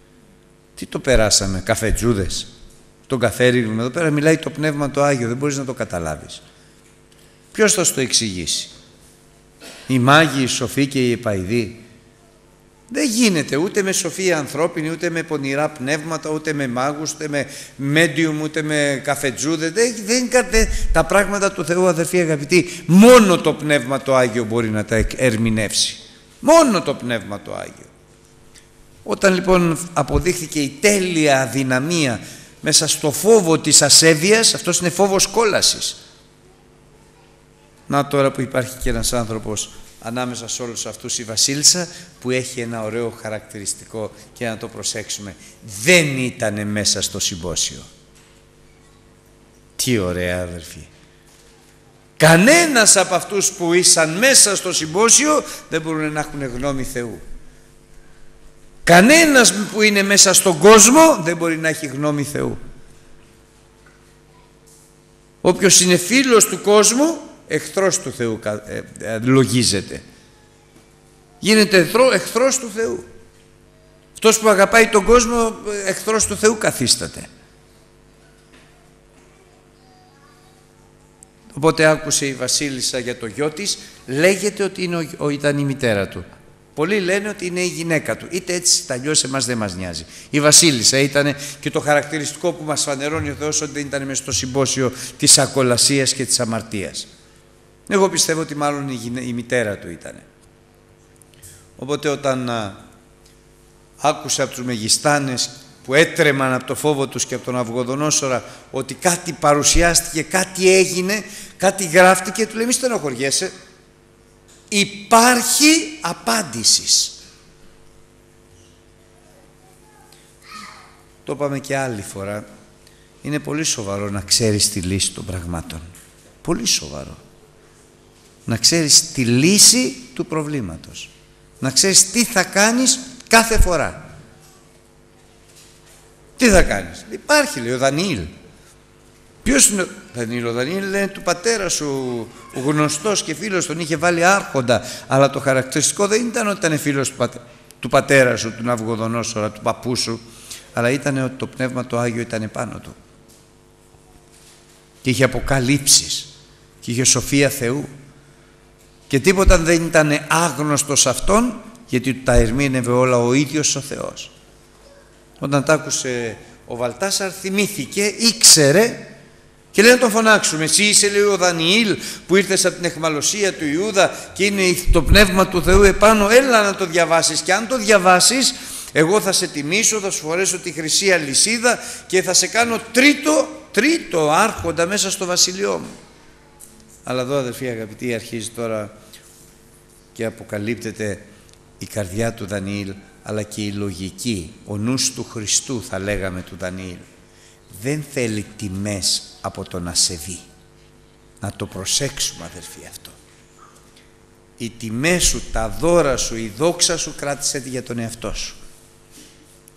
Τι το περάσαμε, καφετζούδες; Τον καθαίριγμα εδώ πέρα μιλάει το Πνεύμα το Άγιο, δεν μπορείς να το καταλάβεις. Ποιος θα σου το εξηγήσει; Οι μάγοι, οι σοφοί και οι επαϊδοί. Δεν γίνεται ούτε με σοφία ανθρώπινη, ούτε με πονηρά πνεύματα, ούτε με μάγους, ούτε με μέντιουμ, ούτε με καφετζούδες. Δεν, δεν, δεν, τα πράγματα του Θεού, αδερφοί αγαπητοί, μόνο το Πνεύμα το Άγιο μπορεί να τα ερμηνεύσει. Μόνο το Πνεύμα το Άγιο. Όταν λοιπόν αποδείχθηκε η τέλεια αδυναμία μέσα στο φόβο της ασέβειας, αυτός είναι φόβος κόλασης. Να τώρα που υπάρχει και ένας άνθρωπος ανάμεσα σε όλους αυτούς η Βασίλισσα που έχει ένα ωραίο χαρακτηριστικό και να το προσέξουμε. Δεν ήταν μέσα στο συμπόσιο. Τι ωραία αδερφοί. Κανένας από αυτούς που ήσαν μέσα στο συμπόσιο δεν μπορούν να έχουν γνώμη Θεού. Κανένας που είναι μέσα στον κόσμο δεν μπορεί να έχει γνώμη Θεού. Όποιος είναι φίλος του κόσμου, εχθρός του Θεού ε, ε, λογίζεται. Γίνεται εχθρός του Θεού. Αυτός που αγαπάει τον κόσμο, εχθρός του Θεού καθίσταται. Οπότε άκουσε η Βασίλισσα για το γιο της, λέγεται ότι είναι ο, ήταν η μητέρα του. Πολλοί λένε ότι είναι η γυναίκα του. Είτε έτσι, τα αλλιώς εμάς δεν μας νοιάζει. Η Βασίλισσα ήταν και το χαρακτηριστικό που μας φανερώνει ο Θεός ότι δεν ήταν μέσα στο συμπόσιο της ακολασίας και της αμαρτίας. Εγώ πιστεύω ότι μάλλον η, η μητέρα του ήταν. Οπότε όταν α, άκουσε από τους Μεγιστάνες που έτρεμαν από το φόβο τους και από τον Αυγοδονόσορα ότι κάτι παρουσιάστηκε, κάτι έγινε, κάτι γράφτηκε, του λέει μη στενοχωριέσαι, υπάρχει απάντησης. Το είπαμε και άλλη φορά. Είναι πολύ σοβαρό να ξέρεις τη λύση των πραγμάτων. Πολύ σοβαρό. Να ξέρεις τη λύση του προβλήματος. Να ξέρεις τι θα κάνεις κάθε φορά. Τι θα κάνεις. Υπάρχει λέει ο Δανιήλ. Ποιος είναι ο Δανιήλ; Ο Δανιήλ είναι του πατέρα σου ο γνωστός και φίλος τον είχε βάλει άρχοντα. Αλλά το χαρακτηριστικό δεν ήταν ότι ήταν φίλος του, του πατέρα σου, του Ναυγοδονόσορα, του παππού σου. Αλλά ήταν ότι το Πνεύμα το Άγιο ήταν πάνω του. Και είχε αποκαλύψεις. Και είχε σοφία Θεού. Και τίποτα δεν ήταν άγνωστος αυτόν γιατί τα ερμήνευε όλα ο ίδιος ο Θεός. Όταν τα άκουσε ο Βαλτάσαρ θυμήθηκε, ήξερε και λέει να τον φωνάξουμε. Εσύ είσαι λέει ο Δανιήλ που ήρθες από την εχμαλωσία του Ιούδα και είναι το πνεύμα του Θεού επάνω. Έλα να το διαβάσεις και αν το διαβάσεις εγώ θα σε τιμήσω, θα σου φορέσω τη χρυσή αλυσίδα και θα σε κάνω τρίτο, τρίτο άρχοντα μέσα στο βασιλειό μου. Αλλά εδώ αδελφοί αγαπητοί αρχίζει τώρα και αποκαλύπτεται η καρδιά του Δανιήλ αλλά και η λογική, ο νους του Χριστού θα λέγαμε του Δανιήλ. Δεν θέλει τιμές από τον ασεβή. Να το προσέξουμε αδελφοί αυτό. Οι τιμές σου, τα δώρα σου, η δόξα σου κράτησε για τον εαυτό σου.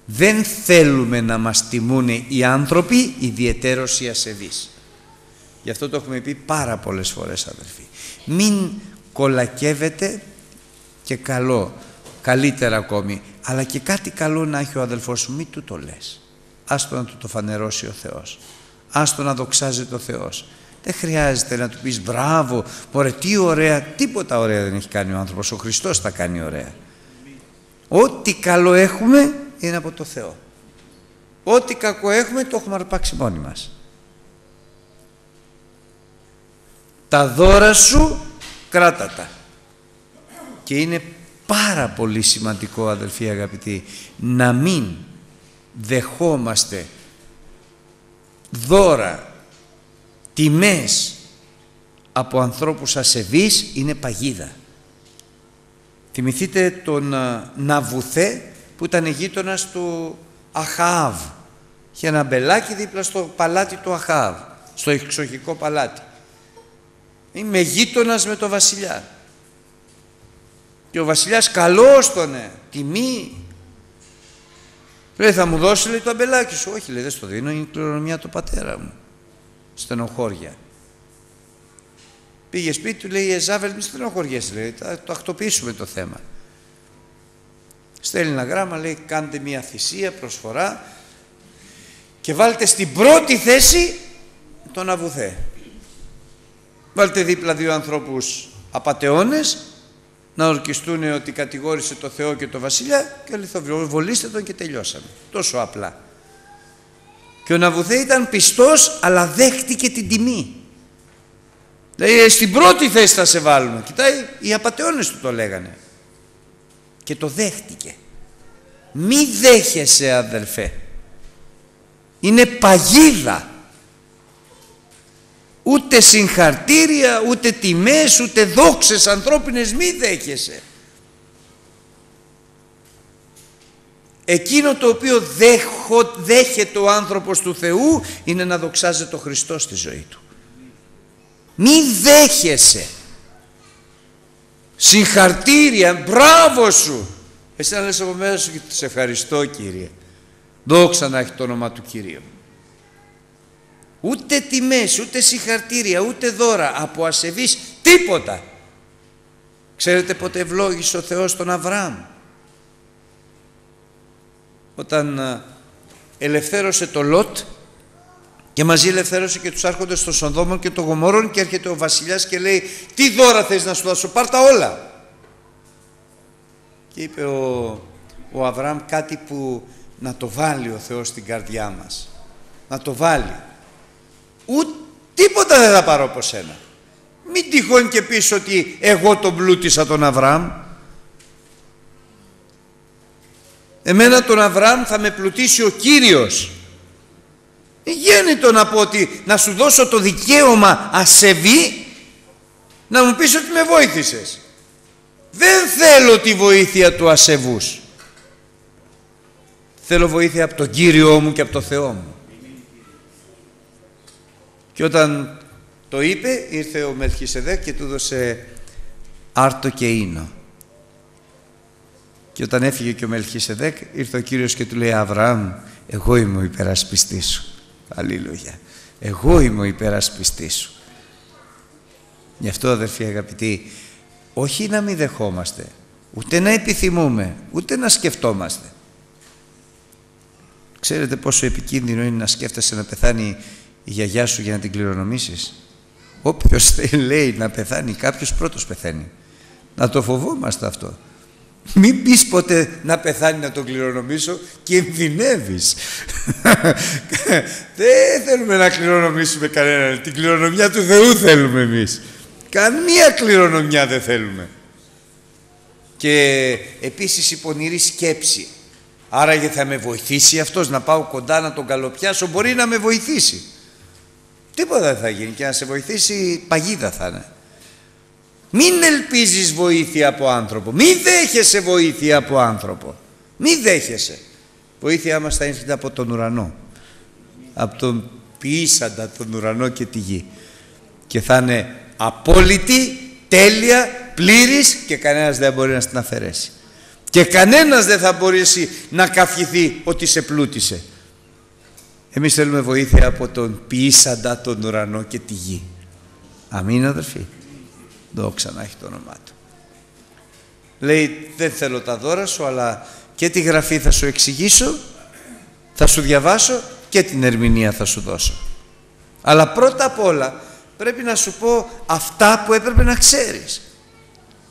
Δεν θέλουμε να μας τιμούν οι άνθρωποι, ιδιαιτέρως οι ασεβείς. Γι' αυτό το έχουμε πει πάρα πολλές φορές αδελφοί. Μην κολακεύετε και καλό, καλύτερα ακόμη, αλλά και κάτι καλό να έχει ο αδελφός σου, μην του το λες. Άστο να του το φανερώσει ο Θεός. Άστο να δοξάζει ο Θεός. Δεν χρειάζεται να του πεις μπράβο, μωρέ τι ωραία, τίποτα ωραία δεν έχει κάνει ο άνθρωπος, ο Χριστός τα κάνει ωραία. Ό,τι καλό έχουμε είναι από το Θεό. Ό,τι κακό έχουμε το έχουμε αρπάξει μόνοι μας. Τα δώρα σου κράτατα. Και είναι πάρα πολύ σημαντικό αδελφοί αγαπητοί να μην δεχόμαστε δώρα, τιμές από ανθρώπους ασεβείς είναι παγίδα. Θυμηθείτε τον Ναβουθέ που ήταν γείτονας του Αχάβ. Είχε ένα μπελάκι δίπλα στο παλάτι του Αχάβ, στο εξοχικό παλάτι. Είμαι γείτονας με τον βασιλιά. Και ο βασιλιάς καλός τον ε, τιμή. Λέει θα μου δώσει λέει το αμπελάκι σου. Όχι λέει δεν στο δίνω είναι η κληρονομιά του πατέρα μου. Στενοχώρια. Πήγε σπίτι του λέει η Εζάβελ μη στενοχωριέσαι λέει θα το ακτοποιήσουμε το θέμα. Στέλνει ένα γράμμα λέει κάντε μια θυσία προσφορά και βάλτε στην πρώτη θέση τον Αβουθέ. Βάλτε δίπλα δύο ανθρώπους απατεώνες να ορκιστούν ότι κατηγόρησε το Θεό και το Βασιλιά και λιθοβολήστε τον και τελειώσαμε. Τόσο απλά. Και ο Ναβουθέ ήταν πιστός αλλά δέχτηκε την τιμή. Δηλαδή στην πρώτη θέση θα σε βάλουμε. Κοιτάει, οι απαταιώνες του το λέγανε. και το δέχτηκε. Μη δέχεσαι αδελφέ. Είναι παγίδα. Ούτε συγχαρτήρια, ούτε τιμές, ούτε δόξες ανθρώπινες μη δέχεσαι. Εκείνο το οποίο δέχω, δέχεται ο άνθρωπος του Θεού είναι να δοξάζεται ο Χριστός στη ζωή του. Μη δέχεσαι. Συγχαρτήρια, μπράβο σου. Εσύ να λες από μέσα σου και σε ευχαριστώ Κύριε. Δόξα να έχει το όνομα του Κυρίου. Ούτε τιμές, ούτε συγχαρτήρια, ούτε δώρα από ασεβείς, τίποτα. Ξέρετε πότε ευλόγησε ο Θεός τον Αβραάμ; Όταν ε, ελευθέρωσε το Λότ και μαζί ελευθέρωσε και τους άρχοντες των Σονδόμων και των Γομόρων και έρχεται ο βασιλιάς και λέει τι δώρα θες να σου δώσω, πάρ' τα όλα. Και είπε ο, ο Αβραάμ κάτι που να το βάλει ο Θεός στην καρδιά μας. Να το βάλει. Ούτε τίποτα δεν θα πάρω από σένα. Μην τυχόν και πεις ότι εγώ τον πλούτησα τον Αβραάμ. Εμένα τον Αβραάμ θα με πλουτίσει ο Κύριος. το να πω ότι να σου δώσω το δικαίωμα ασεβή να μου πεις ότι με βοήθησες. Δεν θέλω τη βοήθεια του ασεβούς. Θέλω βοήθεια από τον Κύριό μου και από τον Θεό μου. Και όταν το είπε, ήρθε ο Μελχισεδέκ και του έδωσε άρτο και ίνο. Και όταν έφυγε και ο Μελχισεδέκ, ήρθε ο Κύριος και του λέει «Αβραάμ, εγώ είμαι ο υπερασπιστής σου». Αλλήλογια. Εγώ είμαι ο υπερασπιστής σου. Γι' αυτό αδερφοί αγαπητοί, όχι να μην δεχόμαστε, ούτε να επιθυμούμε, ούτε να σκεφτόμαστε. Ξέρετε πόσο επικίνδυνο είναι να σκέφτεσαι να πεθάνει η γιαγιά σου για να την κληρονομήσεις. Όποιος λέει να πεθάνει κάποιος πρώτος πεθαίνει. Να το φοβόμαστε αυτό. Μην πεις ποτέ να πεθάνει να τον κληρονομήσω και ενδυνεύεις. Δεν θέλουμε να κληρονομήσουμε κανέναν. Την κληρονομιά του Θεού θέλουμε εμείς. Καμία κληρονομιά δεν θέλουμε. Και επίσης η πονηρή σκέψη. Άραγε θα με βοηθήσει αυτός να πάω κοντά να τον καλοπιάσω. Μπορεί να με βοηθήσει. Τίποτα δεν θα γίνει και να σε βοηθήσει παγίδα θα είναι. Μην ελπίζεις βοήθεια από άνθρωπο. Μην δέχεσαι βοήθεια από άνθρωπο. Μην δέχεσαι. Βοήθεια μας θα έρθει από τον ουρανό. Από τον ποιήσαντα τον ουρανό και τη γη. Και θα είναι απόλυτη, τέλεια, πλήρης και κανένας δεν μπορεί να την αφαιρέσει. Και κανένας δεν θα μπορέσει να καυχηθεί ότι σε πλούτησε. Εμείς θέλουμε βοήθεια από τον ποιήσαντα τον ουρανό και τη γη. Αμήν αδερφοί. Δόξα να έχει το όνομά του. Λέει δεν θέλω τα δώρα σου αλλά και τη γραφή θα σου εξηγήσω, θα σου διαβάσω και την ερμηνεία θα σου δώσω. Αλλά πρώτα απ' όλα πρέπει να σου πω αυτά που έπρεπε να ξέρεις.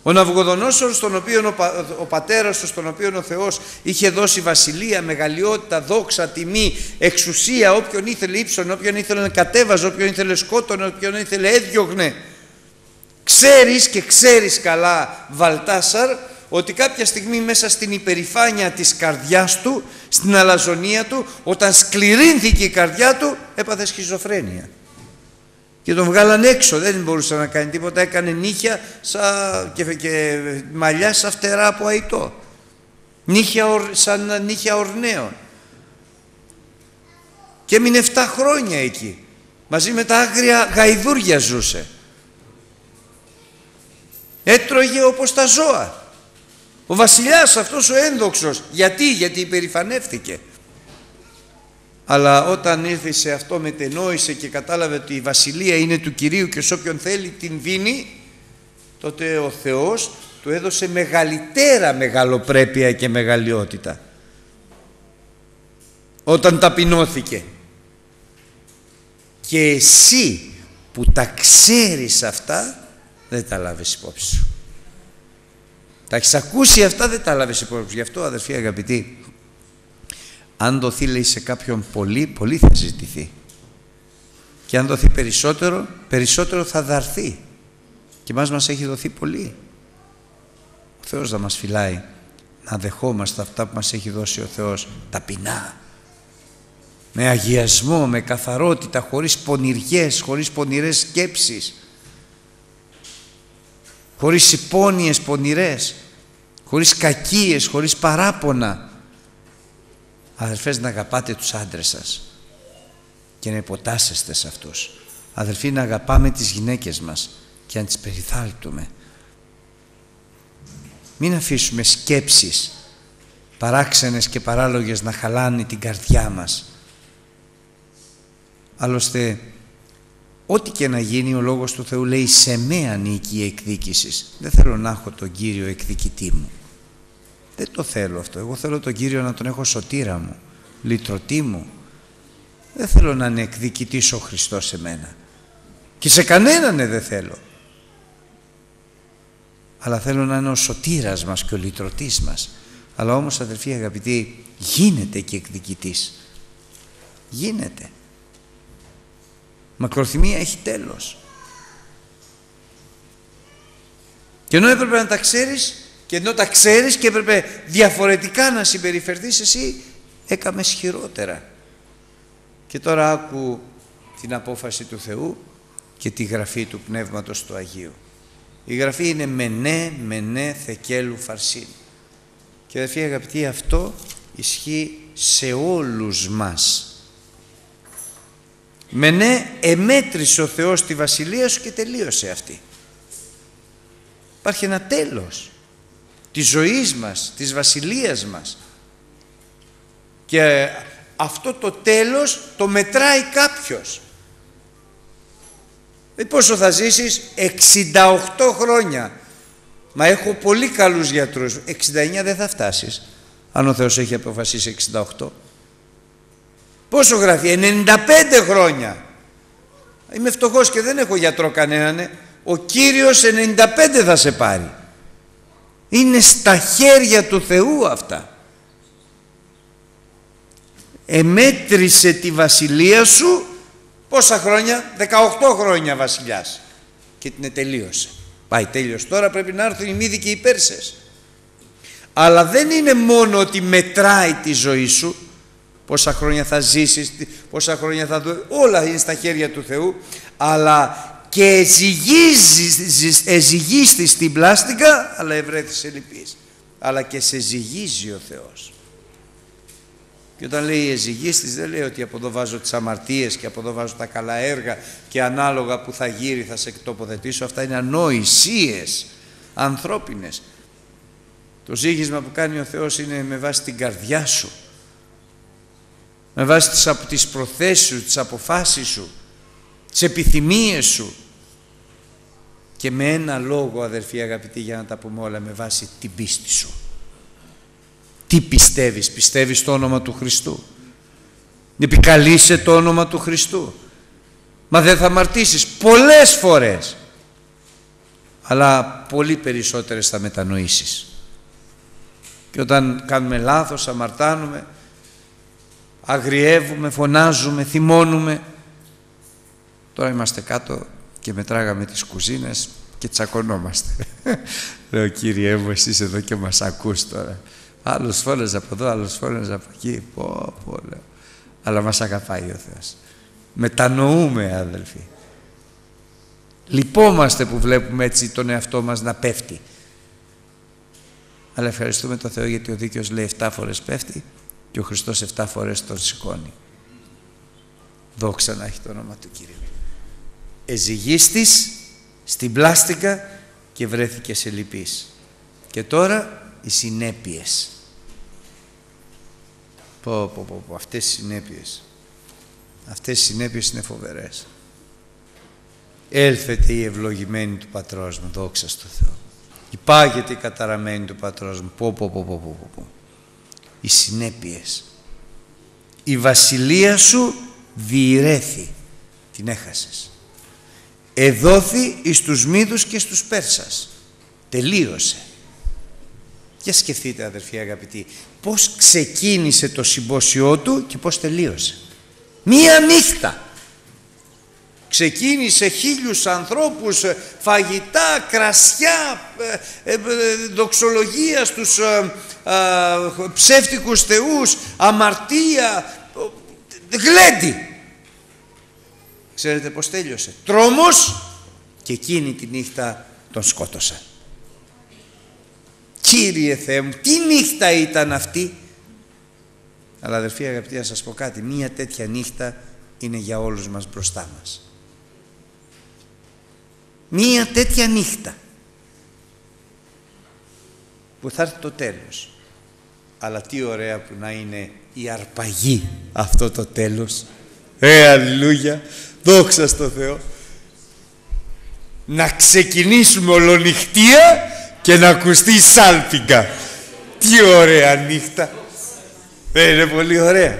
Ο Ναυγοδονόσορος, στον οποίο ο, πα, ο πατέρας του, στον οποίο ο Θεός είχε δώσει βασιλεία, μεγαλειότητα, δόξα, τιμή, εξουσία, όποιον ήθελε ύψον, όποιον ήθελε κατέβαζε, όποιον ήθελε σκότωνε, όποιον ήθελε έδιωγνε. Ξέρεις και ξέρεις καλά, Βαλτάσαρ, ότι κάποια στιγμή μέσα στην υπερηφάνεια της καρδιάς του, στην αλαζονία του, όταν σκληρύνθηκε η καρδιά του, έπαθε σχιζοφρένεια και τον βγάλαν έξω, δεν μπορούσε να κάνει τίποτα, έκανε νύχια σα, και, και μαλλιά σαν φτερά από αϊτό. Νύχια, σαν νύχια ορναίων. Και έμεινε 7 χρόνια εκεί. Μαζί με τα άγρια γαϊδούρια ζούσε. Έτρωγε όπως τα ζώα. Ο βασιλιάς αυτός ο ένδοξος. Γιατί, γιατί υπερηφανεύτηκε αλλά όταν ήρθε σε αυτό μετενόησε και κατάλαβε ότι η βασιλεία είναι του Κυρίου και σε όποιον θέλει την δίνει τότε ο Θεός του έδωσε μεγαλύτερα μεγαλοπρέπεια και μεγαλειότητα. Όταν ταπεινώθηκε. Και εσύ που τα ξέρεις αυτά δεν τα λάβεις υπόψη σου. Τα έχεις ακούσει αυτά δεν τα λάβεις υπόψη γι' αυτό αδερφοί αγαπητοί αν δοθεί λέει σε κάποιον πολύ, πολύ θα ζητηθεί. Και αν δοθεί περισσότερο, περισσότερο θα δαρθεί. Και μας μας έχει δοθεί πολύ. Ο Θεός θα μας φυλάει να δεχόμαστε αυτά που μας έχει δώσει ο Θεός ταπεινά με αγιασμό, με καθαρότητα, χωρίς πονηριές, χωρίς πονηρές σκέψεις χωρίς υπόνοιες πονηρές χωρίς κακίες, χωρίς παράπονα αδερφές να αγαπάτε τους άντρες σας και να υποτάσσεστε σε αυτούς. Αδελφοί να αγαπάμε τις γυναίκες μας και να τις περιθάλπτουμε. Μην αφήσουμε σκέψεις παράξενες και παράλογες να χαλάνε την καρδιά μας. Άλλωστε ό,τι και να γίνει ο Λόγος του Θεού λέει σε με ανήκει η εκδίκησης δεν θέλω να έχω τον Κύριο εκδικητή μου δεν το θέλω αυτό. Εγώ θέλω τον Κύριο να τον έχω σωτήρα μου λυτρωτή μου. Δεν θέλω να είναι εκδικητής ο Χριστός σε μένα. Και σε κανέναν δεν θέλω. Αλλά θέλω να είναι ο σωτήρας μας και ο λυτρωτής μας. Αλλά όμως αδελφοί αγαπητοί γίνεται και εκδικητής. Γίνεται. Μακροθυμία έχει τέλος. Και ενώ έπρεπε να τα ξέρεις και ενώ τα ξέρεις και έπρεπε διαφορετικά να συμπεριφερθείς εσύ έκαμες χειρότερα και τώρα άκου την απόφαση του Θεού και τη γραφή του Πνεύματος του Αγίου η γραφή είναι μενέ, μενέ, θεκέλου, φαρσίν. Και αδερφοί αγαπητοί, αυτό ισχύει σε όλους μας. Μενέ, εμέτρησε ο Θεός τη βασιλεία σου και τελείωσε αυτή. Υπάρχει ένα τέλος της ζωής μας, της βασιλείας μας. Και αυτό το τέλος το μετράει κάποιος. Ε, πόσο θα ζήσεις; 68 χρόνια μα έχω πολύ καλούς γιατρούς 69 δεν θα φτάσεις αν ο Θεός έχει αποφασίσει 68 πόσο γράφει; 95 χρόνια είμαι φτωχός και δεν έχω γιατρό κανέναν ε. ο Κύριος 95 θα σε πάρει είναι στα χέρια του Θεού αυτά εμέτρησε τη βασιλεία σου Πόσα χρόνια, 18 χρόνια βασιλιάς και την τελείωσε. Πάει τέλειος τώρα πρέπει να έρθουν οι Μύδοι και οι Πέρσες. Αλλά δεν είναι μόνο ότι μετράει τη ζωή σου, πόσα χρόνια θα ζήσεις, πόσα χρόνια θα δω, όλα είναι στα χέρια του Θεού, αλλά και εζυγίζεις, εζυγίστης στην πλάστικα, αλλά ευρέθησε λυπής. Αλλά και σε ζυγίζει ο Θεός. Και όταν λέει η εζυγίστης δεν λέει ότι από εδώ βάζω τις αμαρτίες και από εδώ βάζω τα καλά έργα και ανάλογα που θα γύρει θα σε τοποθετήσω. Αυτά είναι ανόησίες ανθρώπινες. Το ζύγισμα που κάνει ο Θεός είναι με βάση την καρδιά σου. Με βάση τις, από τις προθέσεις σου, τις αποφάσεις σου, τις επιθυμίες σου. Και με ένα λόγο αδερφοί αγαπητοί για να τα πούμε όλα με βάση την πίστη σου. Τι πιστεύεις, πιστεύεις το όνομα του Χριστού; Επικαλείσαι το όνομα του Χριστού; Μα δεν θα αμαρτήσεις πολλές φορές. Αλλά πολύ περισσότερες θα μετανοήσεις. Και όταν κάνουμε λάθος, αμαρτάνουμε, αγριεύουμε, φωνάζουμε, θυμώνουμε. Τώρα είμαστε κάτω και μετράγαμε τις κουζίνες και τσακωνόμαστε. Λέω Κύριε μου εσείς εδώ και μας ακούς τώρα. Άλλος φώναζε από εδώ, άλλος φώναζε από εκεί. Πω, πω, λέω. Αλλά μας αγαπάει ο Θεός. Μετανοούμε, αδελφοί. Λυπόμαστε που βλέπουμε έτσι τον εαυτό μας να πέφτει. Αλλά ευχαριστούμε τον Θεό γιατί ο δίκαιος λέει 7 φορές πέφτει και ο Χριστός 7 φορές τον σηκώνει. Δόξα να έχει το όνομα του Κύριου. Εζυγίστης στην πλάστικα και βρέθηκε σε λυπής. Και τώρα οι συνέπειες. Πω, πω, πω, πω, αυτές οι συνέπειες. Αυτές οι συνέπειες είναι φοβερές. Έλθετε η ευλογημένη του Πατρός μου, δόξα στο Θεό. Υπάγεται η καταραμένη του Πατρός μου. Πω, πω, πω, πω, πω, πω. Οι συνέπειες. Η βασιλεία σου διηρέθη. Την έχασες. Εδόθη εις τους Μύδους και στους Πέρσας. Τελείωσε. Για σκεφτείτε αδερφοί αγαπητοί, πώς ξεκίνησε το συμπόσιό του και πώς τελείωσε. Μία νύχτα. ξεκίνησε χίλιους ανθρώπους, ε, φαγητά, κρασιά, ε, δοξολογία στους ψεύτικους θεούς, αμαρτία, γλέντι. Ξέρετε πως τέλειωσε. Τρόμος και εκείνη τη νύχτα τον σκότωσα. Κύριε Θεέ μου, τι νύχτα ήταν αυτή; Αλλά αδερφοί αγαπητοί να σας πω κάτι, μία τέτοια νύχτα είναι για όλους μας μπροστά μας. Μία τέτοια νύχτα που θα έρθει το τέλος. Αλλά τι ωραία που να είναι η αρπαγή αυτό το τέλος. Ε, αλληλούια, δόξα στο Θεό. Να ξεκινήσουμε ολονυχτία και να ακουστεί η σάλπιγγα. Τι ωραία νύχτα. Δεν είναι πολύ ωραία.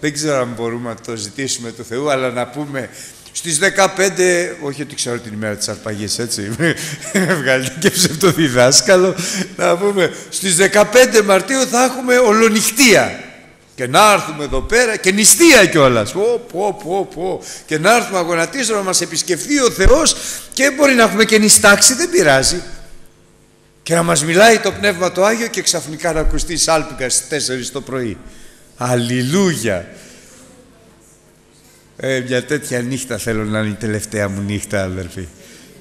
Δεν ξέρω αν μπορούμε να το ζητήσουμε του Θεού, αλλά να πούμε στις 15, όχι ότι ξέρω την ημέρα της αρπαγής, έτσι, βγάλετε και ψευτοδιδάσκαλο, να πούμε στις 15 Μαρτίου θα έχουμε ολονυχτία. Και να έρθουμε εδώ πέρα και νηστεία κιόλας. Πω, πω, πω, πω. Και να έρθουμε αγωνατίζοντα να μας επισκεφθεί ο Θεός και μπορεί να έχουμε και νηστάξει, δεν πειράζει. Και να μας μιλάει το πνεύμα το άγιο και ξαφνικά να ακουστεί σάλπιγγα στις 4 το πρωί. Αλληλούια. Ε, μια τέτοια νύχτα θέλω να είναι η τελευταία μου νύχτα, αδερφοί.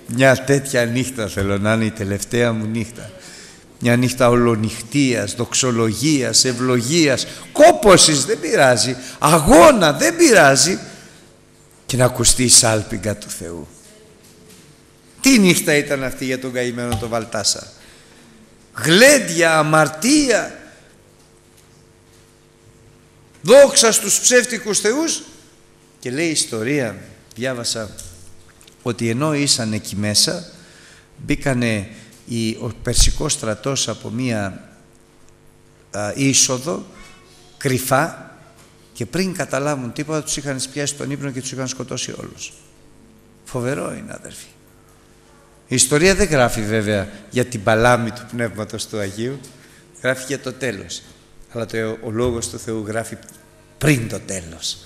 Μια τέτοια νύχτα θέλω να είναι η τελευταία μου νύχτα. Μια νύχτα ολονυχτίας, δοξολογίας, ευλογίας, κόπωσης, δεν πειράζει, αγώνα, δεν πειράζει και να ακουστεί η σάλπιγγα του Θεού. Τι νύχτα ήταν αυτή για τον καημένο τον Βαλτάσα. Γλέντια, αμαρτία, δόξα στους ψεύτικους θεούς και λέει η ιστορία, διάβασα, ότι ενώ ήσαν εκεί μέσα, μπήκανε η, ο Περσικός στρατός από μία α, είσοδο, κρυφά, και πριν καταλάβουν τίποτα τους είχαν πιάσει τον ύπνο και τους είχαν σκοτώσει όλους. Φοβερό είναι αδερφοί. Η ιστορία δεν γράφει βέβαια για την παλάμη του Πνεύματος του Αγίου, γράφει για το τέλος. Αλλά το, ο Λόγος του Θεού γράφει πριν το τέλος.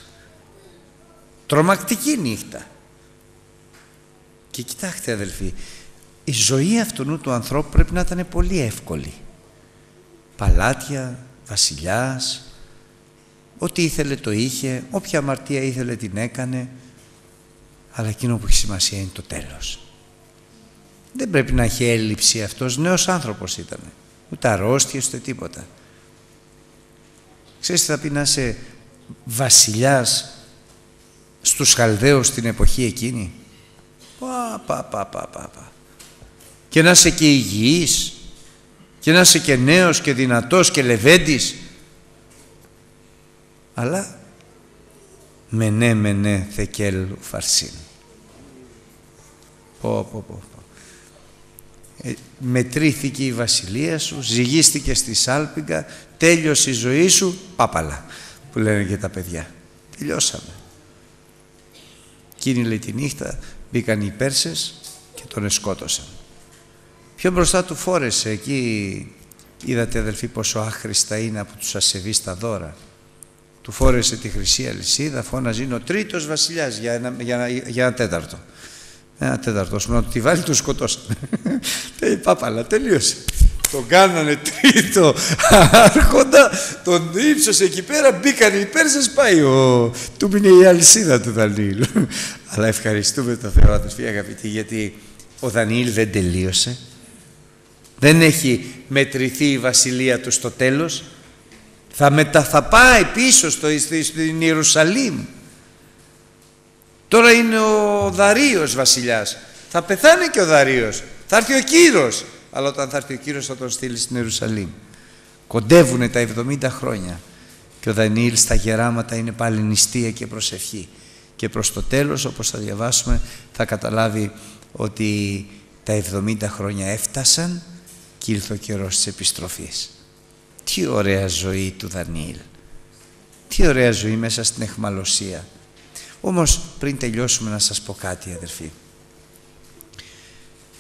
Τρομακτική νύχτα. Και κοιτάξτε αδελφοί, η ζωή αυτού του ανθρώπου πρέπει να ήταν πολύ εύκολη. Παλάτια, βασιλιάς, ό,τι ήθελε το είχε, όποια αμαρτία ήθελε την έκανε, αλλά εκείνο που έχει σημασία είναι το τέλος. Δεν πρέπει να έχει έλλειψη αυτός, νέος άνθρωπος ήταν. Ούτε αρρώστιες, ούτε τίποτα. Ξέρεις τι θα πει να είσαι βασιλιάς στους Χαλδαίους την εποχή εκείνη; Πα, πα, πα, πα, πα, πα. Και να είσαι και υγιής και να είσαι και νέος και δυνατός και λεβέντης. Αλλά μενέ μενέ θεκέλ φαρσίν. Πω, πω, πω. Ε, μετρήθηκε η βασιλεία σου, ζυγίστηκε στη Σάλπιγγα, τέλειωσε η ζωή σου, πάπαλα, που λένε και τα παιδιά. Τελειώσαμε. Εκείνη λέει τη νύχτα μπήκαν οι Πέρσες και τον εσκότωσαν. Πιο μπροστά του φόρεσε εκεί είδατε αδελφοί πόσο άχρηστα είναι από τους ασεβείς τα δώρα. Του φόρεσε τη χρυσή αλυσίδα, φώναζε είναι ο τρίτος βασιλιάς για ένα, για, για ένα τέταρτο. Ένα τέταρτο, να τη βάλει του σκοτώσαν. Ε, πάπαλα, τελείωσε. Τον κάνανε τρίτο άρχοντα, τον ύψωσε εκεί πέρα, μπήκαν οι Πέρσες, πάει ο... Του μείνε η αλυσίδα του Δανίλου. Αλλά ευχαριστούμε τον Θεό, αδελφοί αγαπητοί, γιατί ο Δανίλ δεν τελείωσε. Δεν έχει μετρηθεί η βασιλεία του στο τέλος. Θα, μετα, θα πάει πίσω στο, στην Ιερουσαλήμ. Τώρα είναι ο Δαρίος βασιλιάς. Θα πεθάνει και ο Δαρίος. Θα έρθει ο Κύρος αλλά όταν θα έρθει ο Κύριος θα τον στείλει στην Ιερουσαλήμ. Κοντεύουν τα 70 χρόνια και ο Δανιήλ στα γεράματα είναι πάλι νηστεία και προσευχή. Και προς το τέλος, όπως θα διαβάσουμε, θα καταλάβει ότι τα 70 χρόνια έφτασαν και ήλθε ο καιρός της επιστροφής. Τι ωραία ζωή του Δανιήλ. Τι ωραία ζωή μέσα στην εχμαλωσία. Όμως πριν τελειώσουμε να σας πω κάτι αδερφοί.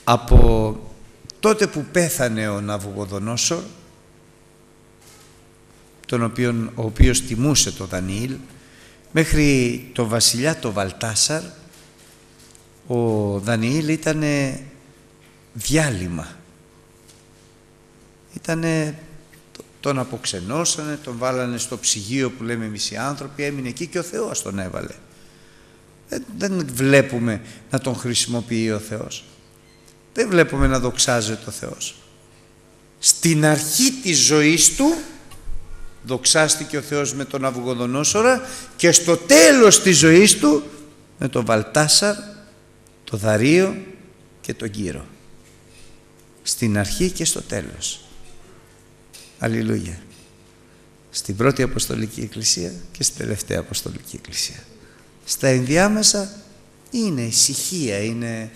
Από τότε που πέθανε ο Ναβουγοδονόσορ τον οποίον, ο οποίος τιμούσε το Δανιήλ Μέχρι το βασιλιά το Βαλτάσαρ ο Δανιήλ ήταν διάλειμμα. Ήτανε, τον αποξενώσανε, τον βάλανε στο ψυγείο που λέμε εμείς οι άνθρωποι, έμεινε εκεί και ο Θεός τον έβαλε. Δεν, δεν βλέπουμε να τον χρησιμοποιεί ο Θεός. Δεν βλέπουμε να δοξάζεται ο Θεός. Στην αρχή της ζωής του δοξάστηκε ο Θεός με τον Αυγοδονόσορα και στο τέλος της ζωής του με τον Βαλτάσαρ, το Δαρίο και τον Κύρο. Στην αρχή και στο τέλος. Αλληλούια. Στην πρώτη Αποστολική Εκκλησία και στην τελευταία Αποστολική Εκκλησία. Στα ενδιάμεσα είναι ησυχία, είναι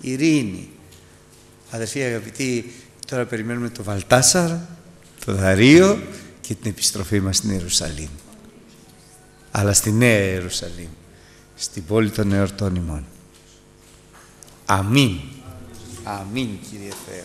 ειρήνη. Αδερφοί αγαπητοί, τώρα περιμένουμε το Βαλτάσαρ, το Δαρίο και την επιστροφή μας στην Ιερουσαλήμ. Αλλά στη Νέα Ιερουσαλήμ, στην πόλη των εορτών ημών. Αμήν. Αμήν Κύριε Θεέ.